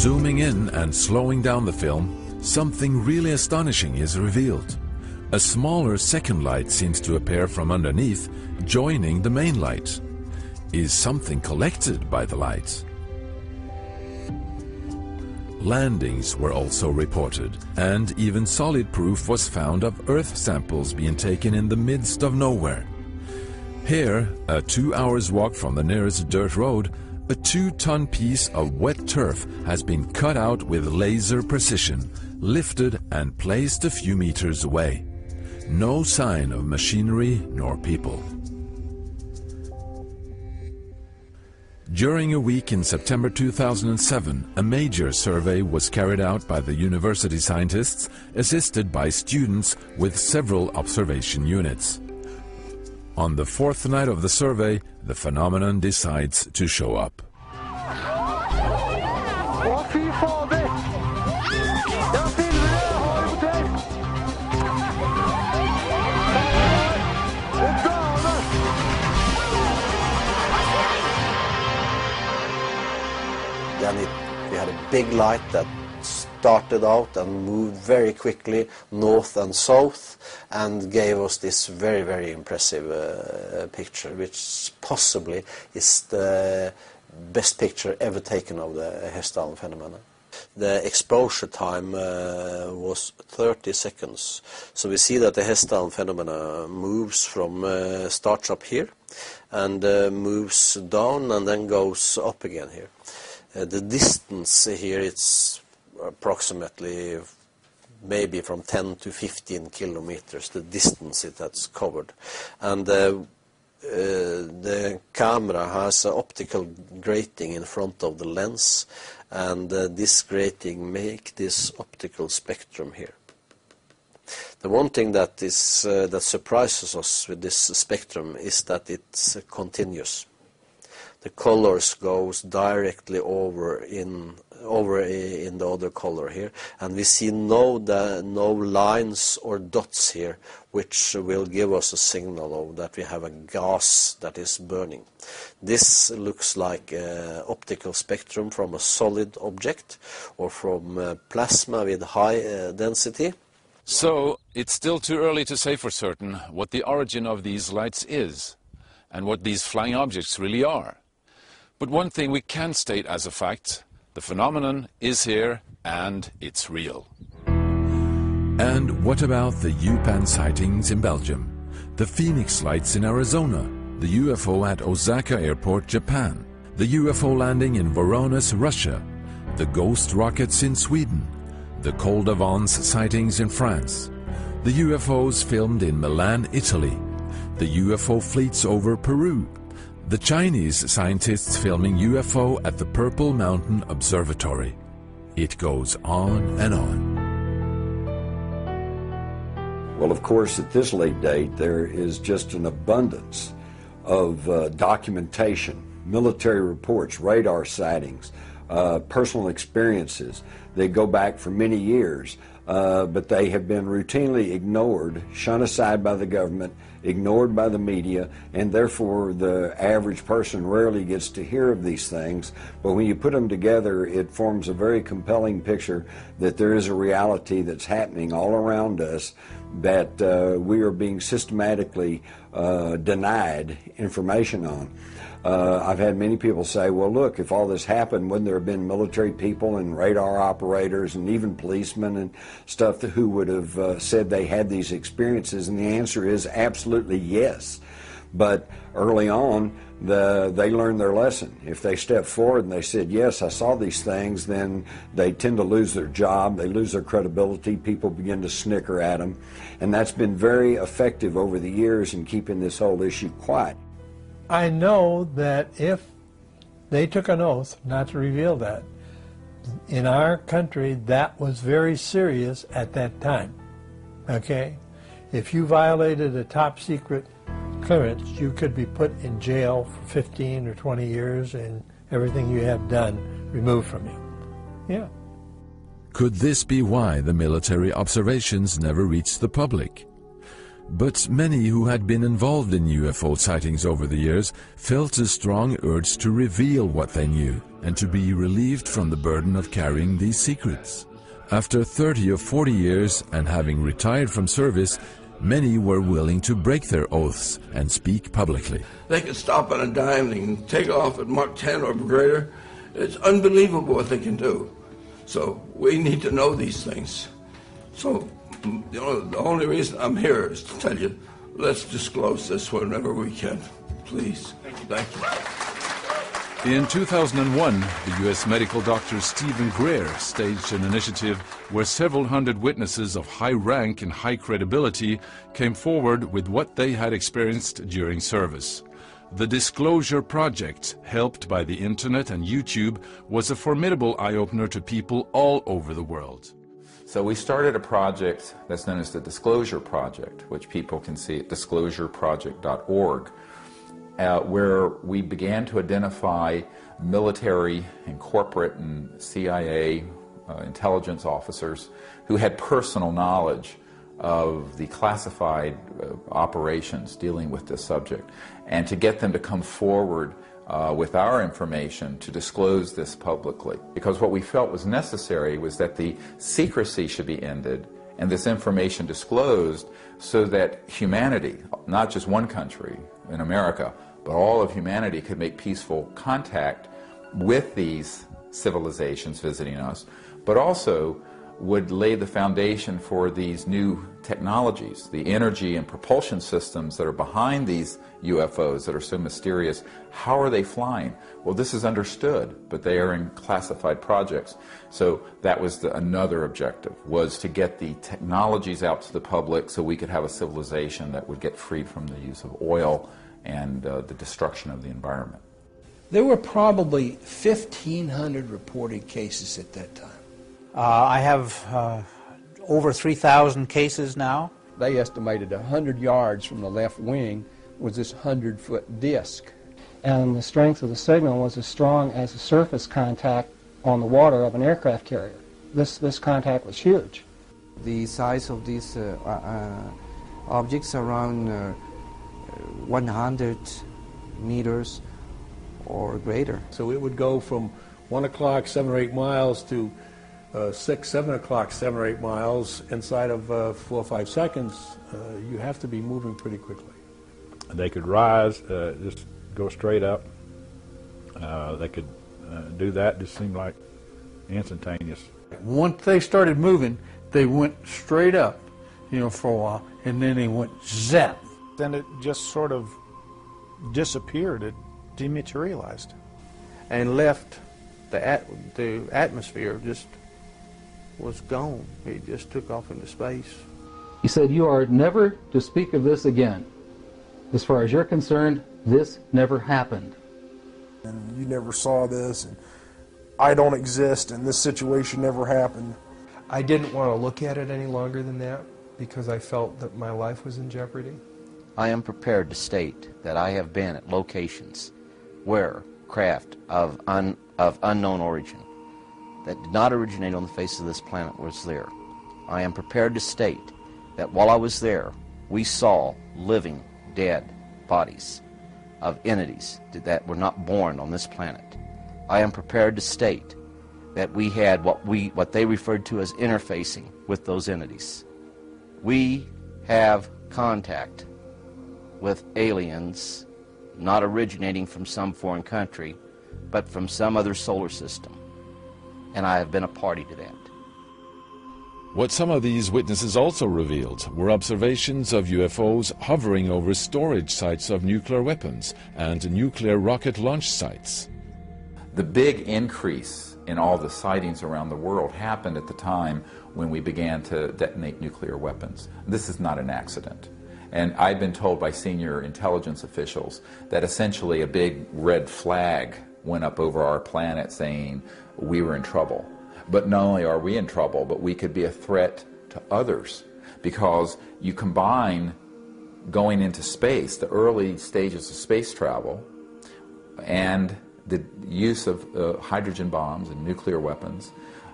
Zooming in and slowing down the film, something really astonishing is revealed. A smaller second light seems to appear from underneath, joining the main light. Is something collected by the light? Landings were also reported, and even solid proof was found of Earth samples being taken in the midst of nowhere. Here, a two hours walk from the nearest dirt road, a two-ton piece of wet turf has been cut out with laser precision, lifted and placed a few meters away. No sign of machinery nor people. During a week in September 2007, a major survey was carried out by the university scientists, assisted by students with several observation units. On the fourth night of the survey, the phenomenon decides to show up. Then it, we had a big light that started out and moved very quickly north and south and gave us this very, very impressive uh, picture, which possibly is the best picture ever taken of the Hessdalen phenomenon. The exposure time uh, was 30 seconds. So we see that the Hessdalen phenomena moves from, uh, starts up here and uh, moves down and then goes up again here. Uh, the distance here it's approximately maybe from 10 to 15 kilometers, the distance it has covered. And uh, the camera has an optical grating in front of the lens, and uh, this grating make this optical spectrum here. The one thing that is uh, that surprises us with this spectrum is that it's continuous. The colors goes directly over in over in the other color here, and we see no the, no lines or dots here, which will give us a signal of that we have a gas that is burning. This looks like uh, optical spectrum from a solid object or from uh, plasma with high uh, density. So, it's still too early to say for certain what the origin of these lights is, and what these flying objects really are. But one thing we can state as a fact, the phenomenon is here, and it's real. And what about the UPAN sightings in Belgium, the Phoenix lights in Arizona, the UFO at Osaka Airport, Japan, the UFO landing in Voronezh, Russia, the ghost rockets in Sweden, the Col d'Avance sightings in France, the UFOs filmed in Milan, Italy, the UFO fleets over Peru, the Chinese scientists filming UFO at the Purple Mountain Observatory. It goes on and on. Well, of course, at this late date, there is just an abundance of uh, documentation, military reports, radar sightings, uh, personal experiences. They go back for many years, uh, but they have been routinely ignored, shun aside by the government, ignored by the media, and therefore the average person rarely gets to hear of these things. But when you put them together, it forms a very compelling picture that there is a reality that's happening all around us that uh, we are being systematically uh, denied information on. Uh, I've had many people say, well, look, if all this happened, wouldn't there have been military people and radar operators and even policemen and stuff who would have uh, said they had these experiences? And the answer is absolutely yes. But early on, the, they learned their lesson. If they step forward and they said, Yes, I saw these things, then they tend to lose their job, they lose their credibility, people begin to snicker at them. And that's been very effective over the years in keeping this whole issue quiet. I know that if they took an oath not to reveal that, in our country, that was very serious at that time. Okay? If you violated a top secret clearance, you could be put in jail for 15 or 20 years and everything you have done removed from you. Yeah. Could this be why the military observations never reached the public? But many who had been involved in UFO sightings over the years felt a strong urge to reveal what they knew and to be relieved from the burden of carrying these secrets. After 30 or 40 years and having retired from service, many were willing to break their oaths and speak publicly. They can stop on a dime, they can take off at Mach 10 or greater. It's unbelievable what they can do. So we need to know these things. So you know, the only reason I'm here is to tell you, let's disclose this whenever we can. Please. Thank you. In 2001, the U.S. medical doctor Stephen Greer staged an initiative where several hundred witnesses of high rank and high credibility came forward with what they had experienced during service. The Disclosure Project, helped by the internet and YouTube, was a formidable eye-opener to people all over the world. So we started a project that's known as the Disclosure Project, which people can see at disclosureproject.org, uh, where we began to identify military and corporate and CIA uh, intelligence officers who had personal knowledge of the classified uh, operations dealing with this subject, and to get them to come forward uh, with our information to disclose this publicly. Because what we felt was necessary was that the secrecy should be ended and this information disclosed so that humanity, not just one country in America, but all of humanity could make peaceful contact with these civilizations visiting us, but also would lay the foundation for these new technologies, the energy and propulsion systems that are behind these UFOs that are so mysterious. How are they flying? Well, this is understood, but they are in classified projects. So that was the, another objective, was to get the technologies out to the public so we could have a civilization that would get freed from the use of oil and uh, the destruction of the environment. There were probably 1,500 reported cases at that time. Uh, I have uh, over 3,000 cases now. They estimated 100 yards from the left wing was this 100 foot disc. And the strength of the signal was as strong as the surface contact on the water of an aircraft carrier. This, this contact was huge. The size of these uh, uh, objects around uh, 100 meters or greater. So it would go from 1 o'clock, 7 or 8 miles to uh, 6, 7 o'clock, 7 or 8 miles inside of uh, 4 or 5 seconds. Uh, you have to be moving pretty quickly. They could rise, uh, just go straight up. Uh, they could uh, do that, just seemed like instantaneous. Once they started moving, they went straight up, you know, for a while, and then they went zap. Then it just sort of disappeared. It dematerialized. And left the, at, the atmosphere just was gone. It just took off into space. He said, You are never to speak of this again. As far as you're concerned, this never happened. And you never saw this, and I don't exist, and this situation never happened. I didn't want to look at it any longer than that because I felt that my life was in jeopardy. I am prepared to state that I have been at locations where craft of, un, of unknown origin that did not originate on the face of this planet was there. I am prepared to state that while I was there, we saw living, dead bodies of entities that were not born on this planet. I am prepared to state that we had what we what they referred to as interfacing with those entities. We have contact with aliens not originating from some foreign country, but from some other solar system. And I have been a party to that. What some of these witnesses also revealed were observations of UFOs hovering over storage sites of nuclear weapons and nuclear rocket launch sites. The big increase in all the sightings around the world happened at the time when we began to detonate nuclear weapons. This is not an accident. And I've been told by senior intelligence officials that essentially a big red flag went up over our planet saying we were in trouble. But not only are we in trouble, but we could be a threat to others because you combine going into space, the early stages of space travel, and the use of uh, hydrogen bombs and nuclear weapons,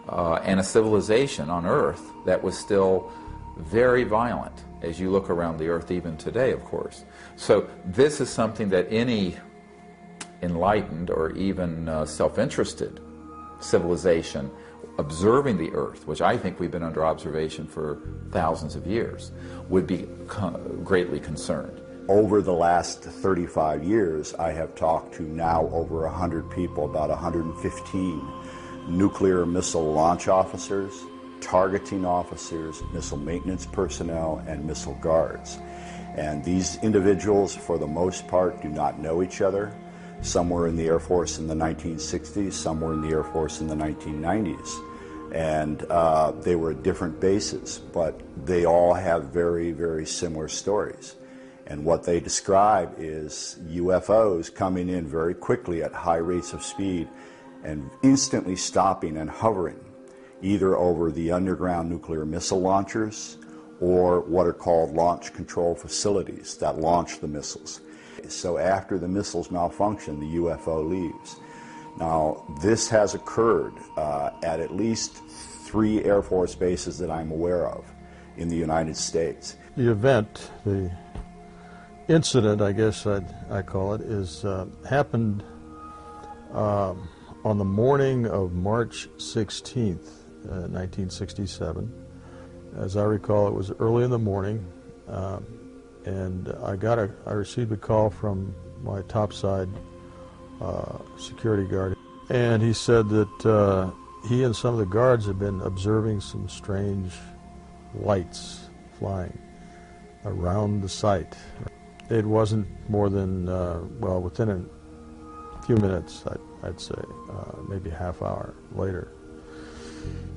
uh, and a civilization on Earth that was still very violent as you look around the Earth even today, of course. So this is something that any enlightened or even uh, self-interested civilization observing the Earth, which I think we've been under observation for thousands of years, would be greatly concerned. Over the last 35 years, I have talked to now over 100 people, about 115 nuclear missile launch officers, targeting officers, missile maintenance personnel, and missile guards. And these individuals, for the most part, do not know each other. Some were in the Air Force in the 1960s, some were in the Air Force in the 1990s. And uh, they were at different bases, but they all have very, very similar stories. And what they describe is UFOs coming in very quickly at high rates of speed and instantly stopping and hovering either over the underground nuclear missile launchers or what are called launch control facilities that launch the missiles. So after the missiles malfunction, the UFO leaves. Now, this has occurred uh, at at least three Air Force bases that I'm aware of in the United States. The event, the incident, I guess I'd, I call it, is uh, happened um, on the morning of March 16th, uh, 1967. As I recall, it was early in the morning, uh, and I got a, I received a call from my topside uh, security guard, and he said that uh, he and some of the guards had been observing some strange lights flying around the site. It wasn't more than, uh, well, within a few minutes, I'd, I'd say, uh, maybe half hour later.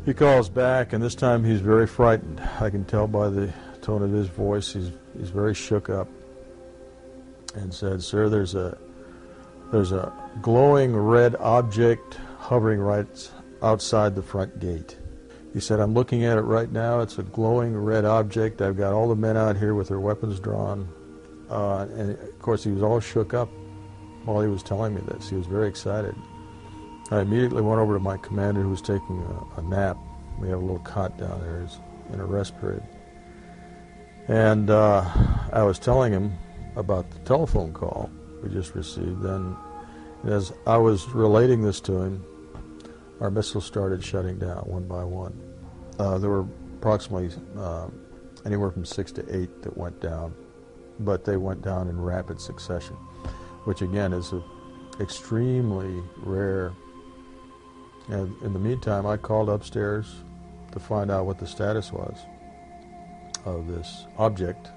He calls back, and this time he's very frightened. I can tell by the tone of his voice, he's, he's very shook up. and said, "Sir, there's a there's a glowing red object hovering right outside the front gate." He said, "I'm looking at it right now. It's a glowing red object. I've got all the men out here with their weapons drawn." Uh, and of course, he was all shook up while he was telling me this. He was very excited. I immediately went over to my commander who was taking a, a nap. We have a little cot down there He's in a rest period. And uh, I was telling him about the telephone call we just received. And as I was relating this to him, our missiles started shutting down one by one. Uh, there were approximately uh, anywhere from six to eight that went down, but they went down in rapid succession, which again is extremely rare. And in the meantime, I called upstairs to find out what the status was of this object.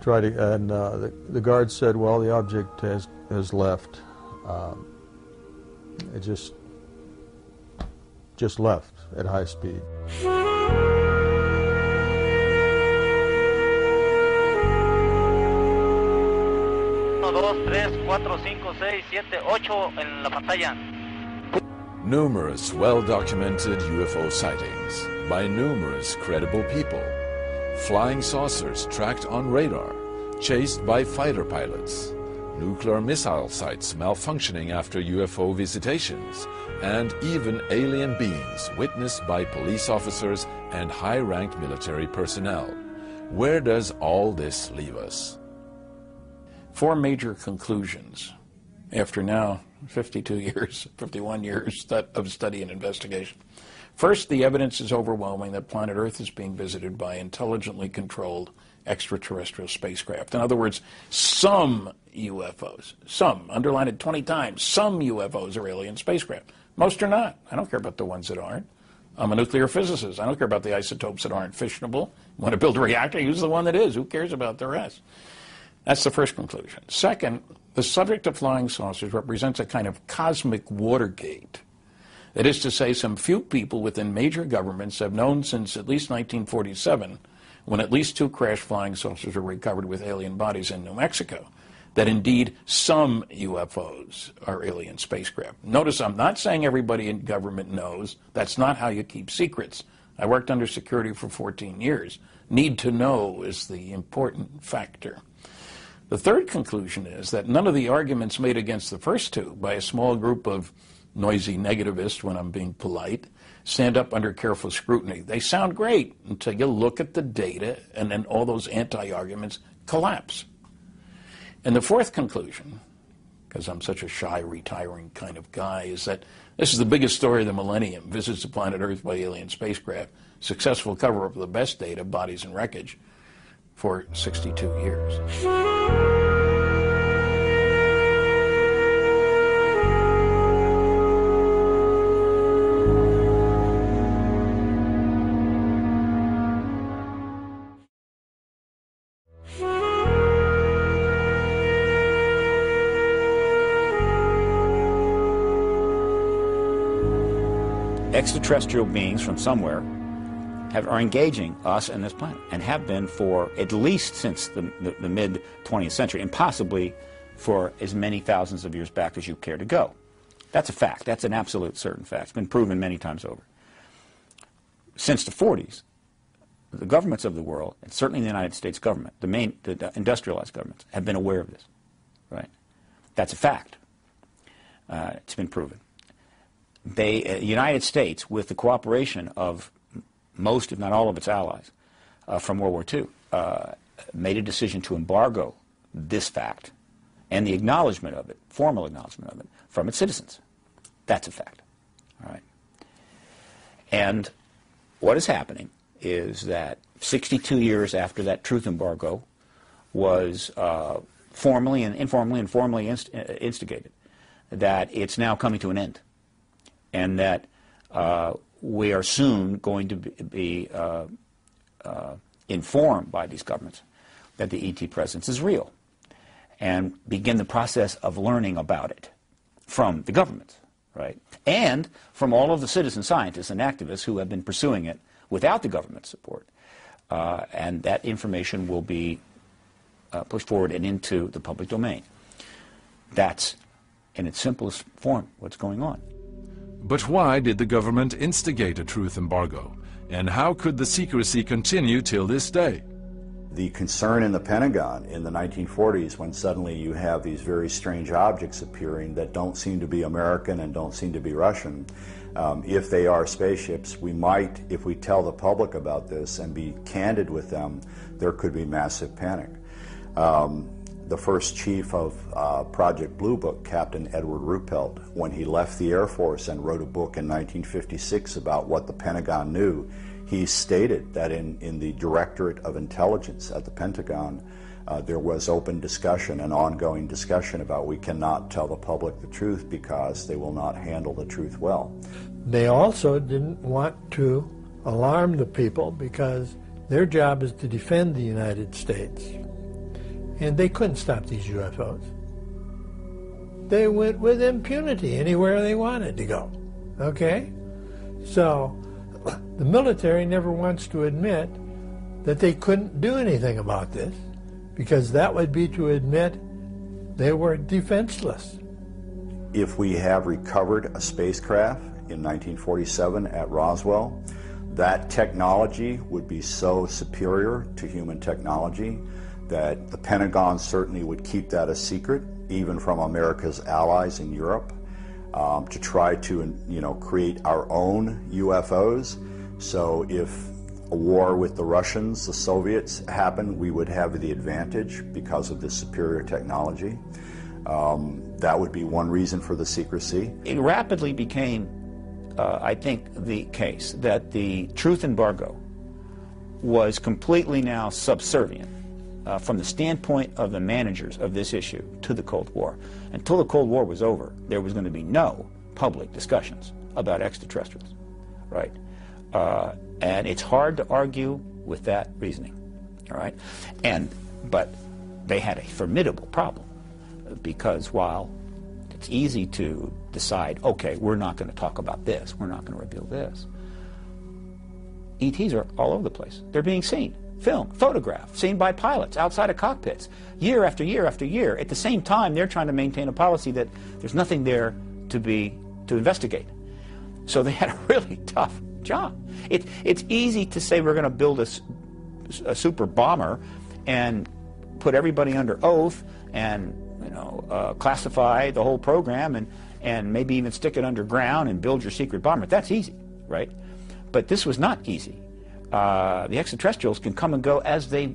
Tried to, and uh, the, the guard said, "Well, the object has has left. Um, it just just left at high speed." Numerous well-documented UFO sightings by numerous credible people. Flying saucers tracked on radar, chased by fighter pilots. Nuclear missile sites malfunctioning after UFO visitations, and even alien beings witnessed by police officers and high-ranked military personnel. Where does all this leave us? Four major conclusions after now 52 years, 51 years of study and investigation. First, the evidence is overwhelming that planet Earth is being visited by intelligently controlled extraterrestrial spacecraft. In other words, some UFOs, some, underline it 20 times, some UFOs are alien spacecraft. Most are not. I don't care about the ones that aren't. I'm a nuclear physicist. I don't care about the isotopes that aren't fissionable. Want to build a reactor? Use the one that is. Who cares about the rest? That's the first conclusion. Second, the subject of flying saucers represents a kind of cosmic Watergate. That is to say, some few people within major governments have known since at least 1947, when at least two crash flying saucers were recovered with alien bodies in New Mexico, that indeed some UFOs are alien spacecraft. Notice I'm not saying everybody in government knows. That's not how you keep secrets. I worked under security for 14 years. Need to know is the important factor. The third conclusion is that none of the arguments made against the first two by a small group of noisy negativists, when I'm being polite, stand up under careful scrutiny. They sound great until you look at the data and then all those anti arguments collapse. And the fourth conclusion, because I'm such a shy, retiring kind of guy, is that this is the biggest story of the millennium visits to planet Earth by alien spacecraft, successful cover up of the best data, bodies and wreckage for 62 years. Extraterrestrial beings from somewhere have, are engaging us and this planet, and have been for at least since the, the, the mid 20th century, and possibly for as many thousands of years back as you care to go. That's a fact. That's an absolute certain fact. It's been proven many times over. Since the 40s, the governments of the world, and certainly the United States government, the main the industrialized governments, have been aware of this. Right? That's a fact. Uh, it's been proven. They, uh, the United States, with the cooperation of most, if not all, of its allies uh, from World War II, uh, made a decision to embargo this fact and the acknowledgement of it, formal acknowledgement of it, from its citizens. That's a fact. All right. And what is happening is that 62 years after that truth embargo was uh, formally and informally and formally inst- uh, instigated, that it's now coming to an end, and that uh, we are soon going to be uh, uh, informed by these governments that the ET presence is real and begin the process of learning about it from the government, right? And from all of the citizen scientists and activists who have been pursuing it without the government support. Uh, and that information will be uh, pushed forward and into the public domain. That's, in its simplest form, what's going on. But why did the government instigate a truth embargo? And how could the secrecy continue till this day? The concern in the Pentagon in the 1940s when suddenly you have these very strange objects appearing that don't seem to be American and don't seem to be Russian. Um, if they are spaceships, we might, if we tell the public about this and be candid with them, there could be massive panic. Um, the first chief of uh, Project Blue Book, Captain Edward Ruppelt, when he left the Air Force and wrote a book in 1956 about what the Pentagon knew, he stated that in, in the Directorate of Intelligence at the Pentagon, uh, there was open discussion and ongoing discussion about we cannot tell the public the truth because they will not handle the truth well. They also didn't want to alarm the people because their job is to defend the United States. And they couldn't stop these UFOs. They went with impunity anywhere they wanted to go. Okay? So, the military never wants to admit that they couldn't do anything about this because that would be to admit they were defenseless. If we have recovered a spacecraft in 1947 at Roswell, that technology would be so superior to human technology that the Pentagon certainly would keep that a secret, even from America's allies in Europe, um, to try to you know create our own UFOs. So if a war with the Russians, the Soviets happened, we would have the advantage because of this superior technology. Um, that would be one reason for the secrecy. It rapidly became, uh, I think, the case that the truth embargo was completely now subservient uh, from the standpoint of the managers of this issue to the Cold War. Until the Cold War was over, there was going to be no public discussions about extraterrestrials, right? Uh, and it's hard to argue with that reasoning, all right? And, but they had a formidable problem because while it's easy to decide, okay, we're not going to talk about this, we're not going to reveal this, ETs are all over the place. They're being seen film, photograph, seen by pilots outside of cockpits, year after year after year. At the same time, they're trying to maintain a policy that there's nothing there to be to investigate. So they had a really tough job. It, it's easy to say we're going to build a, a, super bomber and put everybody under oath and you know uh, classify the whole program and and maybe even stick it underground and build your secret bomber. That's easy, right? But this was not easy. Uh, the extraterrestrials can come and go as they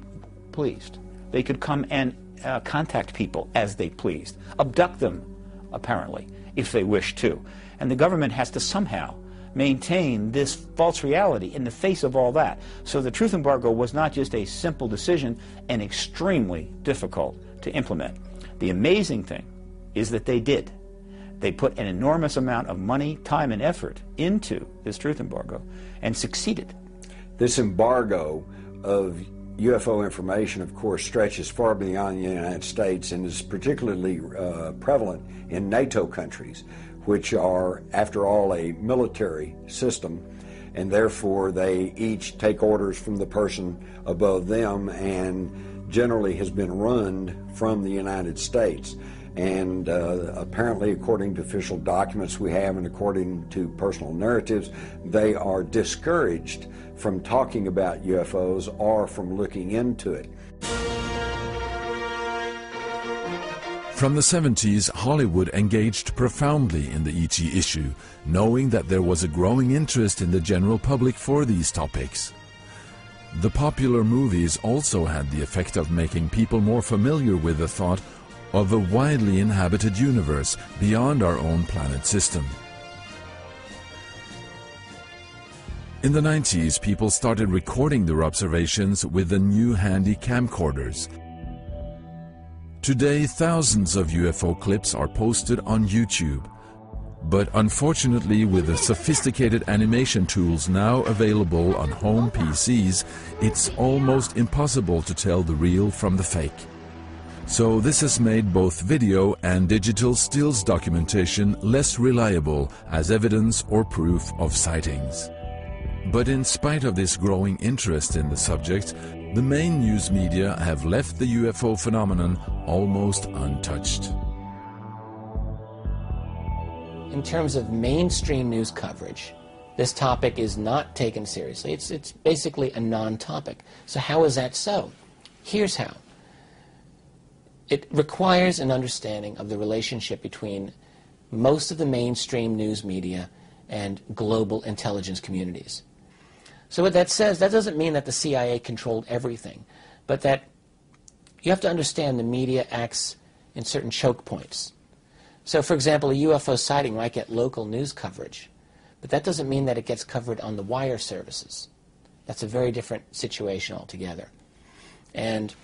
pleased. They could come and uh, contact people as they pleased, abduct them, apparently, if they wish to. And the government has to somehow maintain this false reality in the face of all that. So the truth embargo was not just a simple decision and extremely difficult to implement. The amazing thing is that they did. They put an enormous amount of money, time, and effort into this truth embargo and succeeded. This embargo of UFO information, of course, stretches far beyond the United States and is particularly uh, prevalent in NATO countries, which are, after all, a military system, and therefore they each take orders from the person above them and generally has been run from the United States. And uh, apparently, according to official documents we have and according to personal narratives, they are discouraged from talking about UFOs or from looking into it. From the 70s, Hollywood engaged profoundly in the ET issue, knowing that there was a growing interest in the general public for these topics. The popular movies also had the effect of making people more familiar with the thought of a widely inhabited universe beyond our own planet system. In the 90s, people started recording their observations with the new handy camcorders. Today, thousands of UFO clips are posted on YouTube. But unfortunately, with the sophisticated animation tools now available on home PCs, it's almost impossible to tell the real from the fake. So this has made both video and digital stills documentation less reliable as evidence or proof of sightings. But in spite of this growing interest in the subject, the main news media have left the UFO phenomenon almost untouched. In terms of mainstream news coverage, this topic is not taken seriously. It's, it's basically a non topic. So, how is that so? Here's how it requires an understanding of the relationship between most of the mainstream news media and global intelligence communities. So what that says, that doesn't mean that the CIA controlled everything, but that you have to understand the media acts in certain choke points. So for example, a UFO sighting might get local news coverage, but that doesn't mean that it gets covered on the wire services. That's a very different situation altogether. And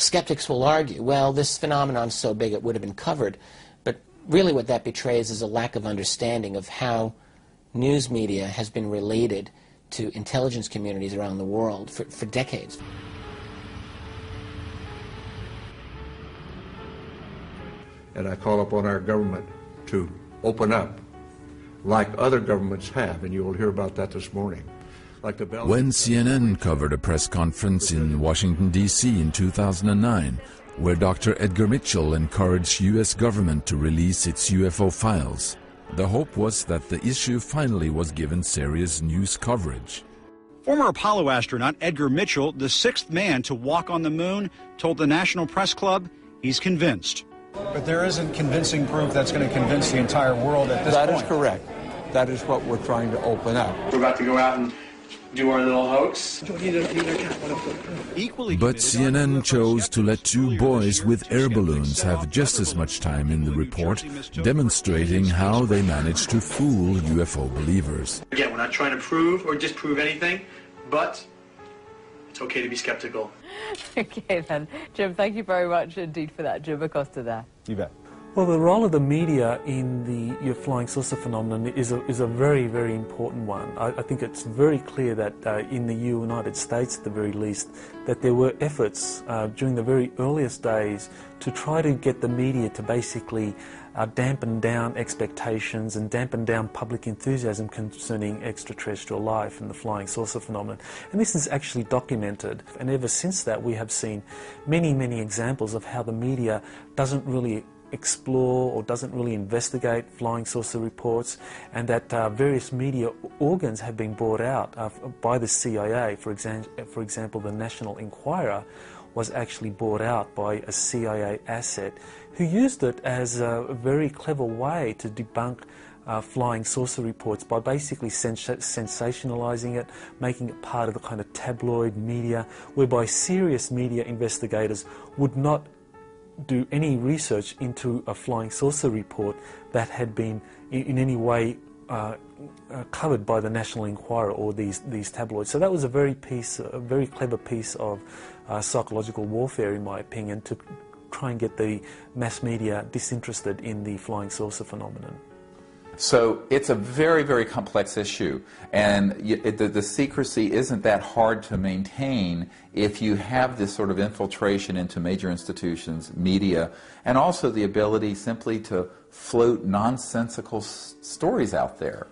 skeptics will argue, well, this phenomenon is so big it would have been covered, but really what that betrays is a lack of understanding of how news media has been related to intelligence communities around the world for, for decades. And I call upon our government to open up like other governments have, and you will hear about that this morning. Like when CNN covered a press conference in Washington, D.C. in 2009, where Dr. Edgar Mitchell encouraged U.S. government to release its UFO files, the hope was that the issue finally was given serious news coverage. Former Apollo astronaut Edgar Mitchell, the sixth man to walk on the moon, told the National Press Club he's convinced. But there isn't convincing proof that's going to convince the entire world at this That point. is correct. That is what we're trying to open up. We're about to go out and do our little hoax. But CNN chose to let two boys with air balloons have just as much time in the report, demonstrating how they managed to fool UFO believers. Again, we're not trying to prove or disprove anything, but it's okay to be skeptical. okay then. Jim, thank you very much indeed for that. Jim Acosta there. You bet. Well, the role of the media in the your flying saucer phenomenon is a, is a very, very important one. I, I think it's very clear that uh, in the United States, at the very least, that there were efforts uh, during the very earliest days to try to get the media to basically uh, dampen down expectations and dampen down public enthusiasm concerning extraterrestrial life and the flying saucer phenomenon. And this is actually documented. And ever since that, we have seen many, many examples of how the media doesn't really explore or doesn't really investigate flying saucer reports, and that uh, various media organs have been brought out uh, by the CIA. For, exa for example, the National Enquirer was actually bought out by a CIA asset who used it as a very clever way to debunk uh, flying saucer reports by basically sens sensationalizing it, making it part of the kind of tabloid media, whereby serious media investigators would not do any research into a flying saucer report that had been in, in any way uh, uh, covered by the National Enquirer or these these tabloids. So that was a very piece, a very clever piece of uh, psychological warfare, in my opinion, to try and get the mass media disinterested in the flying saucer phenomenon. So it's a very, very complex issue, and it, the, the, secrecy isn't that hard to maintain if you have this sort of infiltration into major institutions, media, and also the ability simply to float nonsensical stories out there.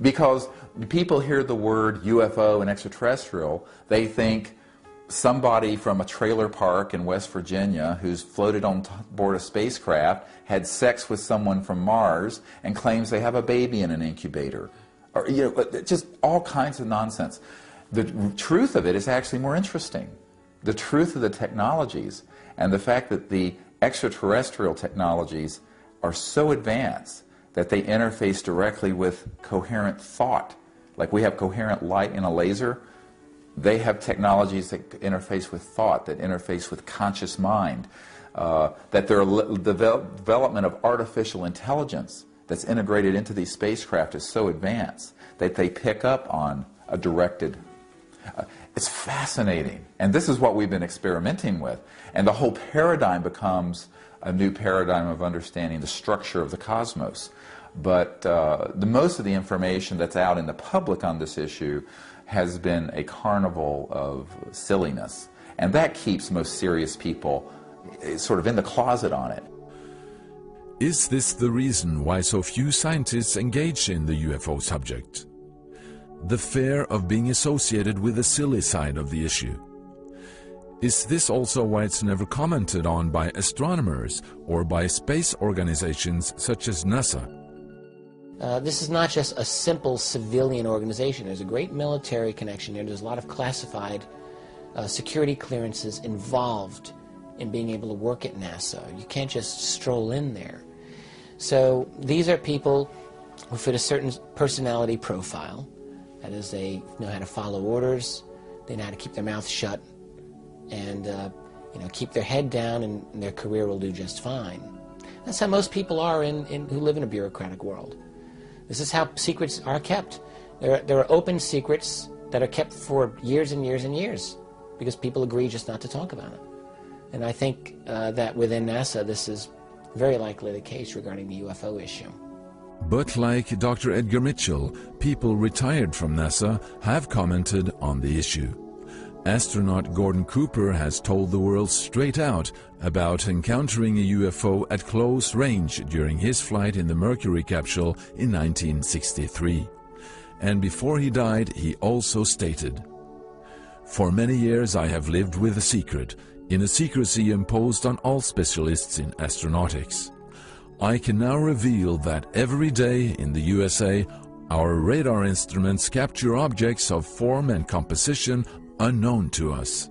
Because people hear the word UFO and extraterrestrial, they think somebody from a trailer park in West Virginia who's floated on board a spacecraft had sex with someone from Mars and claims they have a baby in an incubator. Or, you know, uh, just all kinds of nonsense. The truth of it is actually more interesting. The truth of the technologies and the fact that the extraterrestrial technologies are so advanced that they interface directly with coherent thought. Like we have coherent light in a laser, they have technologies that interface with thought, that interface with conscious mind, uh, that their development of artificial intelligence that's integrated into these spacecraft is so advanced that they pick up on a directed. Uh, it's fascinating. And this is what we've been experimenting with. And the whole paradigm becomes a new paradigm of understanding the structure of the cosmos. But uh, the most of the information that's out in the public on this issue has been a carnival of silliness. And that keeps most serious people eh, sort of in the closet on it. Is this the reason why so few scientists engage in the UFO subject? the fear of being associated with the silly side of the issue. Is this also why it's never commented on by astronomers or by space organizations such as NASA? Uh, this is not just a simple civilian organization. There's a great military connection here. There's a lot of classified uh, security clearances involved in being able to work at NASA. You can't just stroll in there. So these are people who fit a certain personality profile. That is, they know how to follow orders, they know how to keep their mouth shut, and uh, you know keep their head down, and, their career will do just fine. That's how most people are in, in, who live in a bureaucratic world. This is how secrets are kept. There are, there are open secrets that are kept for years and years and years because people agree just not to talk about it. And I think uh, that within NASA, this is very likely the case regarding the UFO issue. But like Dr. Edgar Mitchell, people retired from NASA have commented on the issue. Astronaut Gordon Cooper has told the world straight out about encountering a UFO at close range during his flight in the Mercury capsule in 1963. And before he died, he also stated, For many years I have lived with a secret, in a secrecy imposed on all specialists in astronautics. I can now reveal that every day in the USA, our radar instruments capture objects of form and composition unknown to us.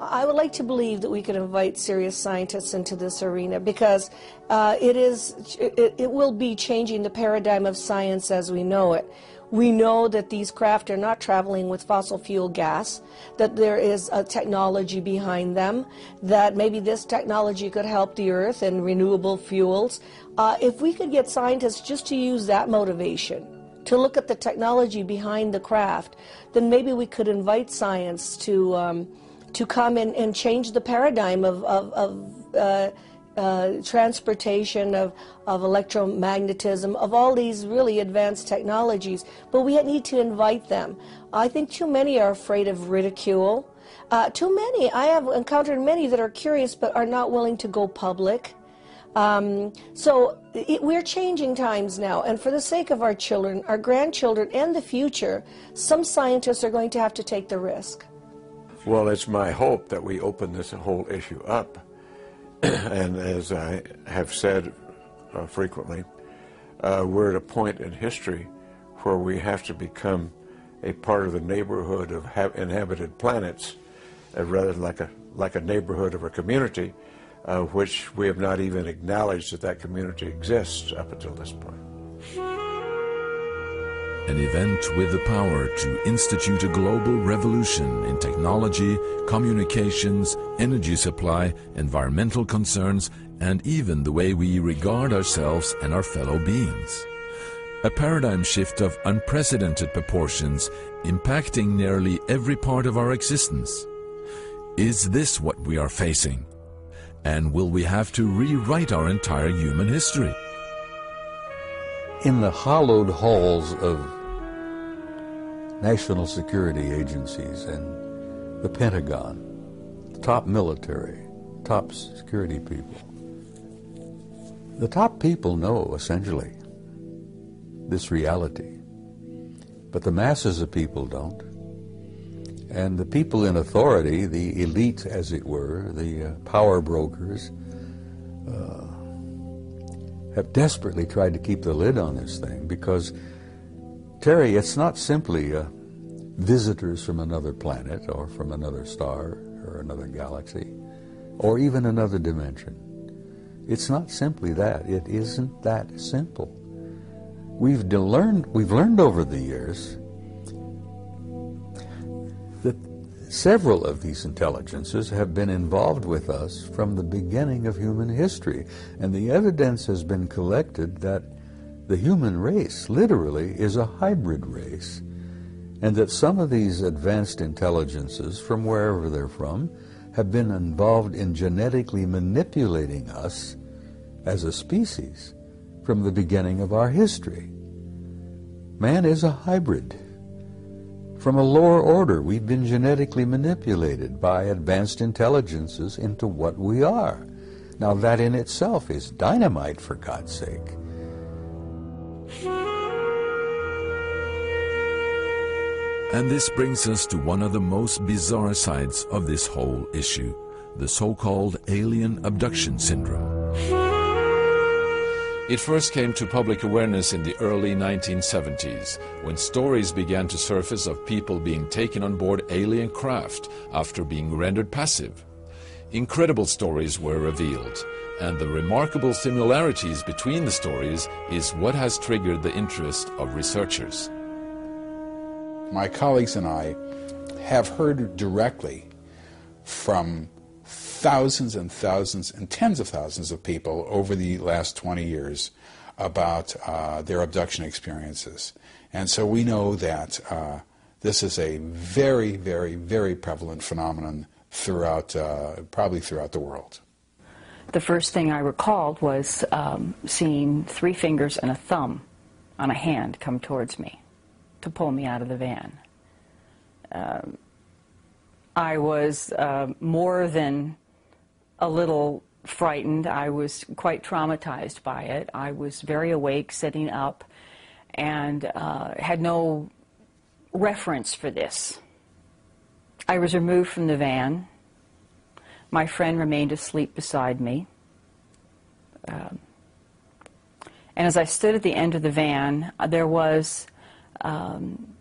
I would like to believe that we could invite serious scientists into this arena because uh, it is it, it will be changing the paradigm of science as we know it. We know that these craft are not traveling with fossil fuel gas, that there is a technology behind them, that maybe this technology could help the earth and renewable fuels. Uh, if we could get scientists just to use that motivation, to look at the technology behind the craft, then maybe we could invite science to um, to come and, and change the paradigm of, of, of uh, uh, transportation, of, of electromagnetism, of all these really advanced technologies. But we need to invite them. I think too many are afraid of ridicule. Uh, too many. I have encountered many that are curious but are not willing to go public. Um, so it, we're changing times now, and for the sake of our children, our grandchildren, and the future, some scientists are going to have to take the risk. Well, it's my hope that we open this whole issue up. and as I have said uh, frequently, uh, we're at a point in history where we have to become a part of the neighborhood of inhabited planets, uh, rather than like a like a neighborhood of a community, uh, which we have not even acknowledged that that community exists up until this point. An event with the power to institute a global revolution in technology, communications, energy supply, environmental concerns, and even the way we regard ourselves and our fellow beings. A paradigm shift of unprecedented proportions impacting nearly every part of our existence. Is this what we are facing? And will we have to rewrite our entire human history? In the hollowed halls of national security agencies and the Pentagon, the top military, top security people, the top people know essentially this reality, but the masses of people don't. And the people in authority, the elite, as it were, the uh, power brokers, uh, have desperately tried to keep the lid on this thing because, Terry, it's not simply uh, visitors from another planet or from another star or another galaxy or even another dimension. It's not simply that. It isn't that simple. We've learned, we've learned over the years Several of these intelligences have been involved with us from the beginning of human history, and the evidence has been collected that the human race literally is a hybrid race, and that some of these advanced intelligences, from wherever they're from, have been involved in genetically manipulating us as a species from the beginning of our history. Man is a hybrid. From a lower order, we've been genetically manipulated by advanced intelligences into what we are. Now, that in itself is dynamite, for God's sake. And this brings us to one of the most bizarre sides of this whole issue the so called alien abduction syndrome. It first came to public awareness in the early 1970s when stories began to surface of people being taken on board alien craft after being rendered passive. Incredible stories were revealed, and the remarkable similarities between the stories is what has triggered the interest of researchers. My colleagues and I have heard directly from thousands and thousands and tens of thousands of people over the last 20 years about uh, their abduction experiences. And so we know that uh, this is a very, very, very prevalent phenomenon throughout, uh, probably throughout the world. The first thing I recalled was um, seeing three fingers and a thumb on a hand come towards me to pull me out of the van. Um, I was uh, more than a little frightened. I was quite traumatized by it. I was very awake, sitting up, and uh, had no reference for this. I was removed from the van. My friend remained asleep beside me. Um, and as I stood at the end of the van, uh, there was um,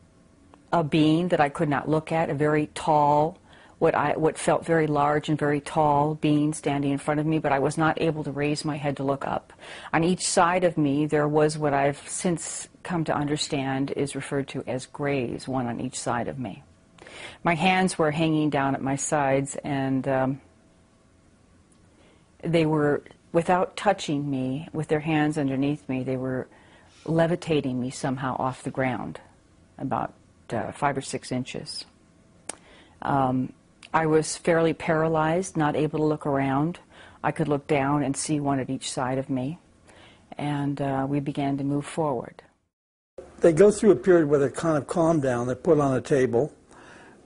a being that I could not look at, a very tall, what I what felt very large and very tall being standing in front of me, but I was not able to raise my head to look up. On each side of me, there was what I've since come to understand is referred to as grays, one on each side of me. My hands were hanging down at my sides, and um, they were, without touching me, with their hands underneath me, they were levitating me somehow off the ground, about uh, five or six inches. Um, I was fairly paralyzed, not able to look around. I could look down and see one at each side of me, and uh, we began to move forward. They go through a period where they're kind of calm down, they're put on a table,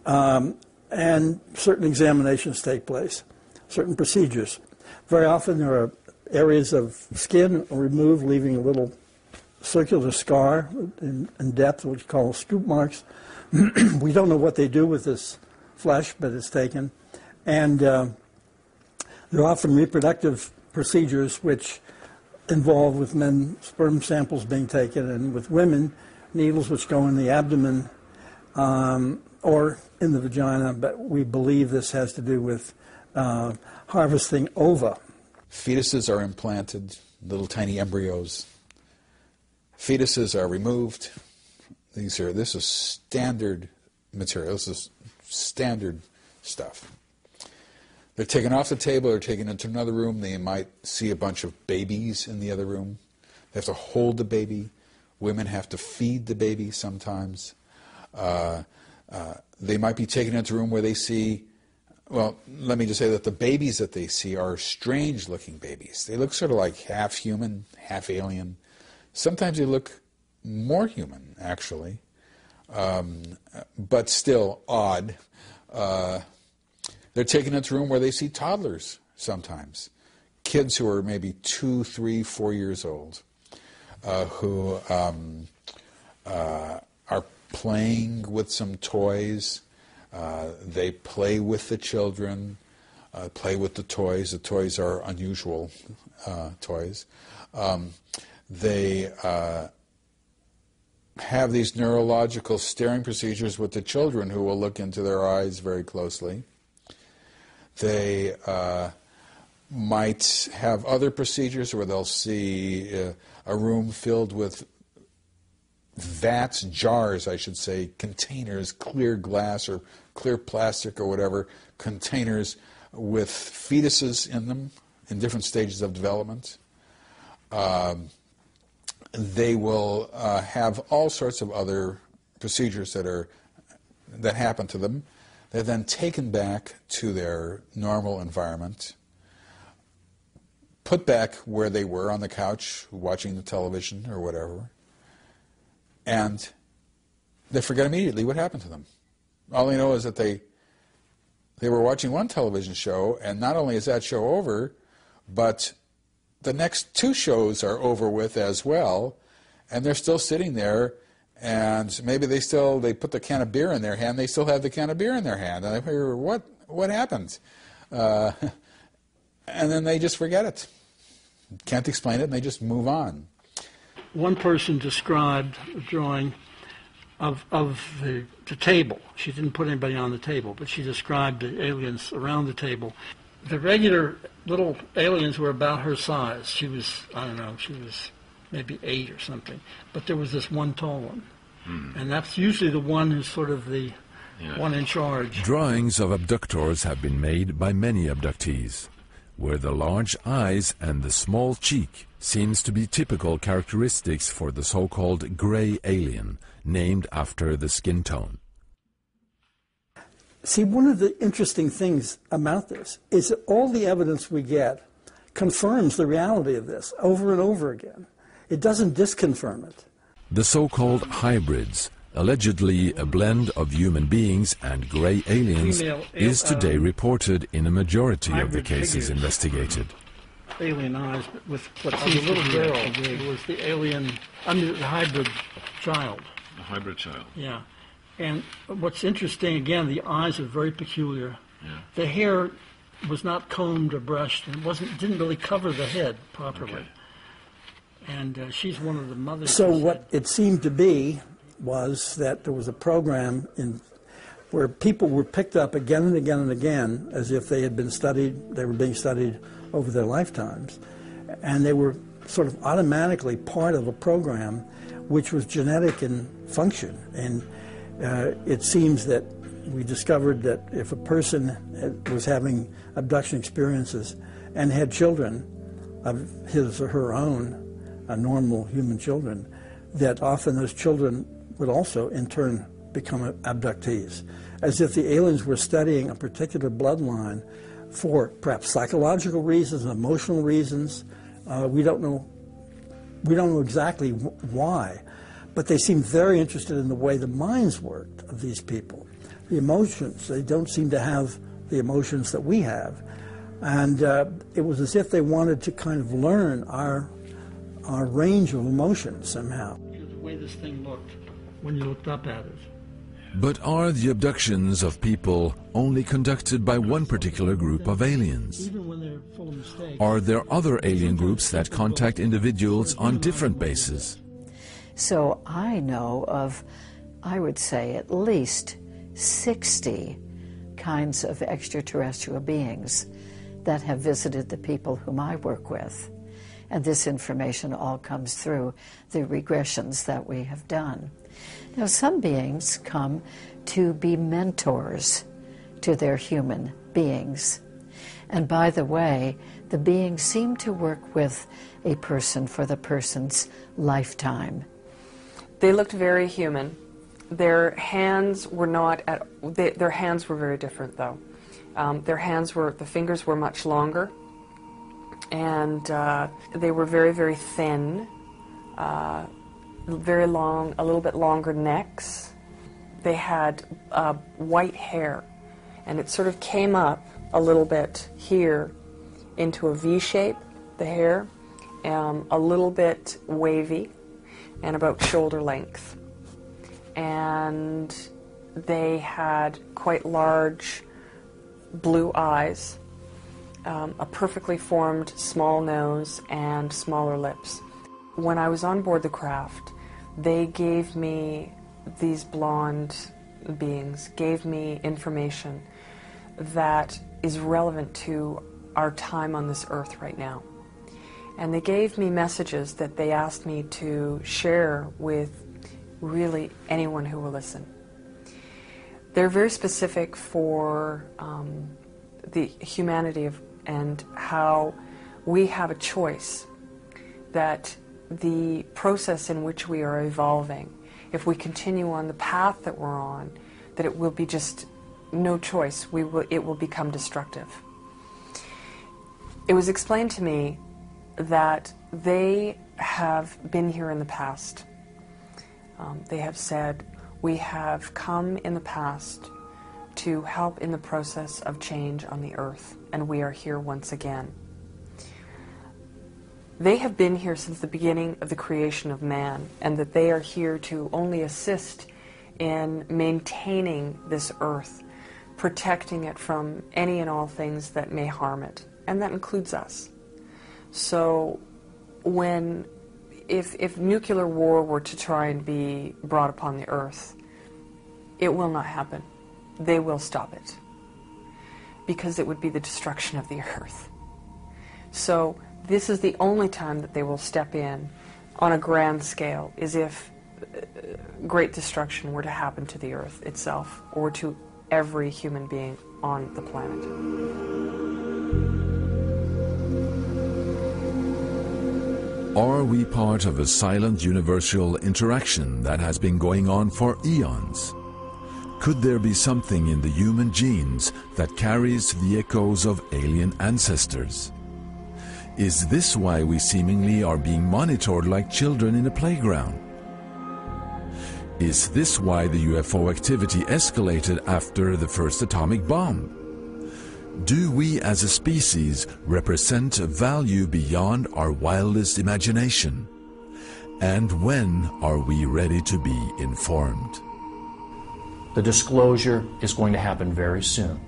um, and certain examinations take place, certain procedures. Very often there are areas of skin removed, leaving a little circular scar in, in depth, which we call scoop marks. we don't know what they do with this flesh, but it's taken. And uh, there are often reproductive procedures which involve with men sperm samples being taken, and with women needles which go in the abdomen um, or in the vagina. But we believe this has to do with uh, harvesting ova. Fetuses are implanted, little tiny embryos. Fetuses are removed. These are this is standard material. This is standard stuff. They're taken off the table or taken into another room. They might see a bunch of babies in the other room. They have to hold the baby. Women have to feed the baby sometimes. Uh, uh, they might be taken into a room where they see, well, let me just say that the babies that they see are strange looking babies. They look sort of like half human, half alien. Sometimes they look more human, actually um, but still odd. Uh, they're taken into a room where they see toddlers sometimes, kids who are maybe two, three, four years old, uh, who um, uh, are playing with some toys. Uh, they play with the children, uh, play with the toys. The toys are unusual uh, toys. Um, they have these neurological staring procedures with the children who will look into their eyes very closely. They uh, might have other procedures where they'll see uh, a room filled with vats, jars, I should say, containers, clear glass or clear plastic or whatever, containers with fetuses in them in different stages of development. Um, they will uh, have all sorts of other procedures that are that happen to them. They're then taken back to their normal environment, put back where they were on the couch watching the television or whatever, and they forget immediately what happened to them. All they know is that they they were watching one television show, and not only is that show over, but the next two shows are over with as well, and they're still sitting there and maybe they still they put the can of beer in their hand. They still have the can of beer in their hand, and I figure, what what happened? Uh, and then they just forget it. Can't explain it, and they just move on. One person described a drawing of, of the, the table. She didn't put anybody on the table, but she described the aliens around the table. The regular little aliens were about her size. She was, I don't know, she was maybe eight or something. But there was this one tall one. Hmm. And that's usually the one who's sort of the one in charge. Drawings of abductors have been made by many abductees, where the large eyes and the small cheek seems to be typical characteristics for the so-called gray alien, named after the skin tone. See, one of the interesting things about this is that all the evidence we get confirms the reality of this over and over again. It doesn't disconfirm it. The so-called hybrids, allegedly a blend of human beings and gray aliens, Female, is uh, today reported in a majority of the cases figures. investigated. Alien eyes, but with what Of seems the to little be girl. It was the alien, I mean, the hybrid child. A hybrid child. Yeah. And what's interesting, again, the eyes are very peculiar. Yeah. The hair was not combed or brushed, and it wasn't didn't really cover the head properly. And uh, she's one of the mothers. So what it seemed to be was that there was a program in where people were picked up again and again and again as if they had been studied, they were being studied over their lifetimes, and they were sort of automatically part of a program which was genetic in function. And uh, it seems that we discovered that if a person was having abduction experiences and had children of his or her own, normal human children, that often those children would also in turn become abductees, as if the aliens were studying a particular bloodline for perhaps psychological reasons, emotional reasons. Uh, we don't know. We don't know exactly wh- why, but they seem very interested in the way the minds worked of these people. The emotions, they don't seem to have the emotions that we have. And uh, it was as if they wanted to kind of learn our, our range of emotions somehow. The way this thing looked when you looked up at it. But are the abductions of people only conducted by one particular group of aliens? Even when they're full of mistakes. Are there other alien groups that contact individuals on different bases? So I know of, I would say, at least 60 kinds of extraterrestrial beings that have visited the people whom I work with. And this information all comes through the regressions that we have done. Now, some beings come to be mentors to their human beings. And by the way, the beings seem to work with a person for the person's lifetime. They looked very human. Their hands were not at. They, their hands were very different, though. Um, their hands were. The fingers were much longer, and uh, they were very, very thin. Uh, very long, a little bit longer necks. They had uh, white hair, and it sort of came up a little bit here into a V shape. The hair, um, a little bit wavy and about shoulder length. And they had quite large blue eyes, um, a perfectly formed small nose, and smaller lips. When I was on board the craft, they gave me these blonde beings, gave me information that is relevant to our time on this earth right now. And they gave me messages that they asked me to share with really anyone who will listen. They're very specific for um, the humanity of, and how we have a choice that the process in which we are evolving, if we continue on the path that we're on, that it will be just no choice. We will, it will become destructive. It was explained to me that they have been here in the past. Um, they have said, We have come in the past to help in the process of change on the earth, and we are here once again. they have been here since the beginning of the creation of man, and that they are here to only assist in maintaining this earth, protecting it from any and all things that may harm it, and that includes us. So, when if, if nuclear war were to try and be brought upon the earth, it will not happen. They will stop it because it would be the destruction of the earth. So this is the only time that they will step in on a grand scale is if uh, great destruction were to happen to the earth itself or to every human being on the planet. Are we part of a silent universal interaction that has been going on for eons? Could there be something in the human genes that carries the echoes of alien ancestors? Is this why we seemingly are being monitored like children in a playground? Is this why the UFO activity escalated after the first atomic bomb? Do we as a species represent a value beyond our wildest imagination? And when are we ready to be informed? The disclosure is going to happen very soon.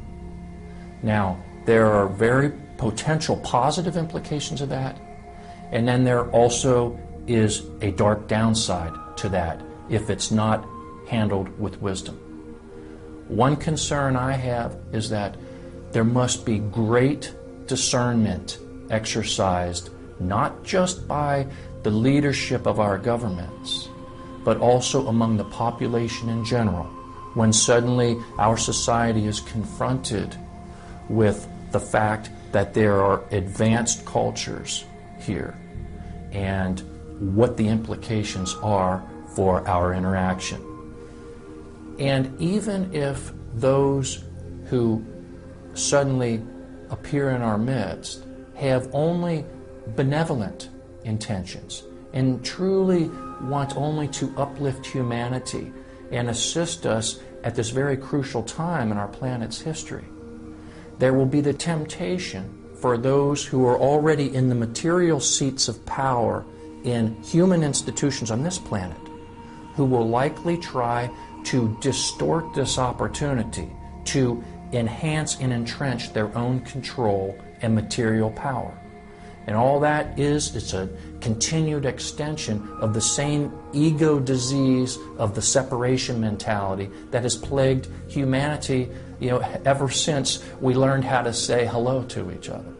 Now, there are very potential positive implications of that, and then there also is a dark downside to that if it's not handled with wisdom. One concern I have is that there must be great discernment exercised not just by the leadership of our governments, but also among the population in general when suddenly our society is confronted with the fact that there are advanced cultures here and what the implications are for our interaction. And even if those who suddenly appear in our midst have only benevolent intentions and truly want only to uplift humanity and assist us at this very crucial time in our planet's history. There will be the temptation for those who are already in the material seats of power in human institutions on this planet, who will likely try to distort this opportunity to enhance and entrench their own control and material power. And all that is, it's a continued extension of the same ego disease of the separation mentality that has plagued humanity, you know, ever since we learned how to say hello to each other.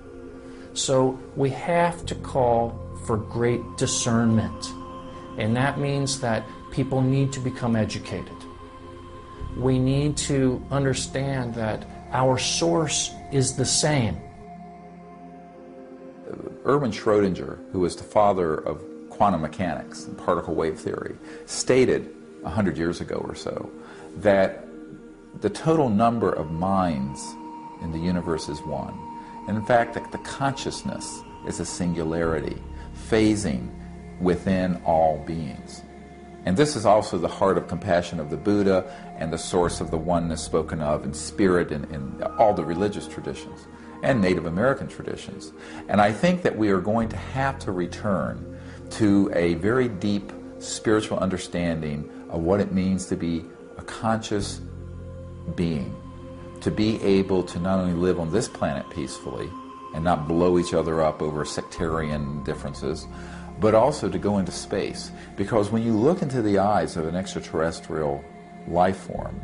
So we have to call for great discernment. And that means that people need to become educated we need to understand that our source is the same. Uh, Erwin Schrodinger, who was the father of quantum mechanics and particle wave theory, stated 100 years ago or so that the total number of minds in the universe is one. And in fact, that the consciousness is a singularity, phasing within all beings. And this is also the heart of compassion of the Buddha and the source of the oneness spoken of in spirit in, in all the religious traditions and Native American traditions. And I think that we are going to have to return to a very deep spiritual understanding of what it means to be a conscious being, to be able to not only live on this planet peacefully and not blow each other up over sectarian differences, but also to go into space. Because when you look into the eyes of an extraterrestrial life form,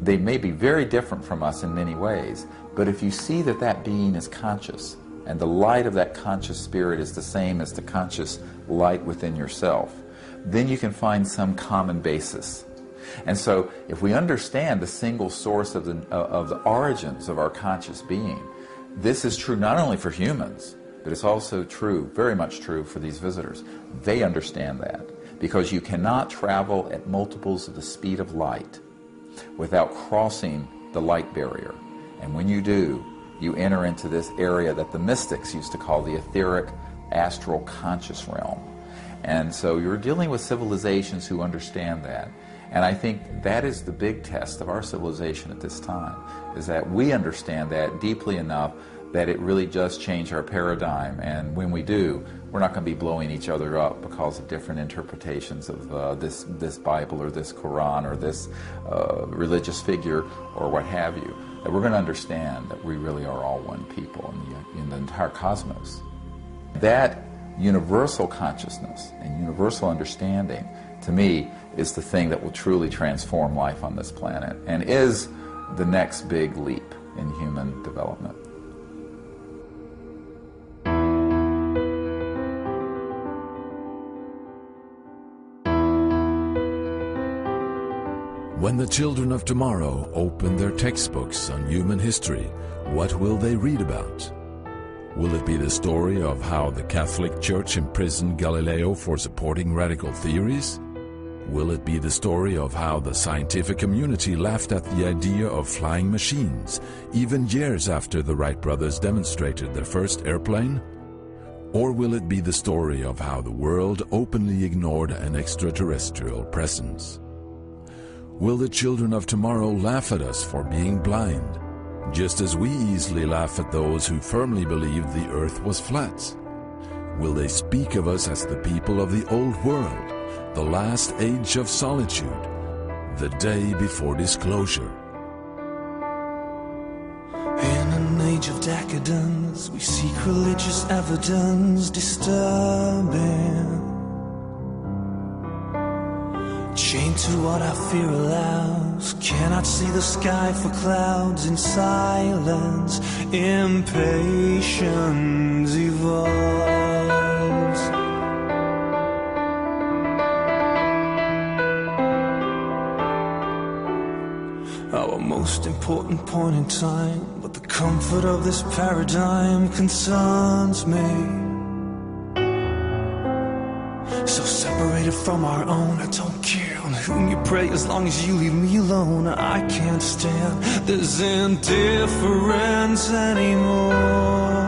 they may be very different from us in many ways, but if you see that that being is conscious, and the light of that conscious spirit is the same as the conscious light within yourself, then you can find some common basis. And so, if we understand the single source of the, of the origins of our conscious being, this is true not only for humans, but it's also true, very much true, for these visitors. They understand that because you cannot travel at multiples of the speed of light without crossing the light barrier. And when you do, you enter into this area that the mystics used to call the etheric astral conscious realm. And so you're dealing with civilizations who understand that. And I think that is the big test of our civilization at this time, is that we understand that deeply enough that it really does change our paradigm. And when we do, we're not going to be blowing each other up because of different interpretations of uh, this, this Bible or this Quran or this uh, religious figure or what have you. That we're going to understand that we really are all one people in the, in the entire cosmos. That universal consciousness and universal understanding, to me, is the thing that will truly transform life on this planet and is the next big leap in human development. When the children of tomorrow open their textbooks on human history, what will they read about? Will it be the story of how the Catholic Church imprisoned Galileo for supporting radical theories? Will it be the story of how the scientific community laughed at the idea of flying machines, even years after the Wright brothers demonstrated their first airplane? Or will it be the story of how the world openly ignored an extraterrestrial presence? Will the children of tomorrow laugh at us for being blind, just as we easily laugh at those who firmly believed the earth was flat? Will they speak of us as the people of the old world, the last age of solitude, the day before disclosure? In an age of decadence, we seek religious evidence disturbing. To what our fear allows, cannot see the sky for clouds in silence. Impatience evolves. Our most important point in time, but the comfort of this paradigm concerns me. So separated from our own, I don't care whom you pray as long as you leave me alone. I can't stand this indifference anymore.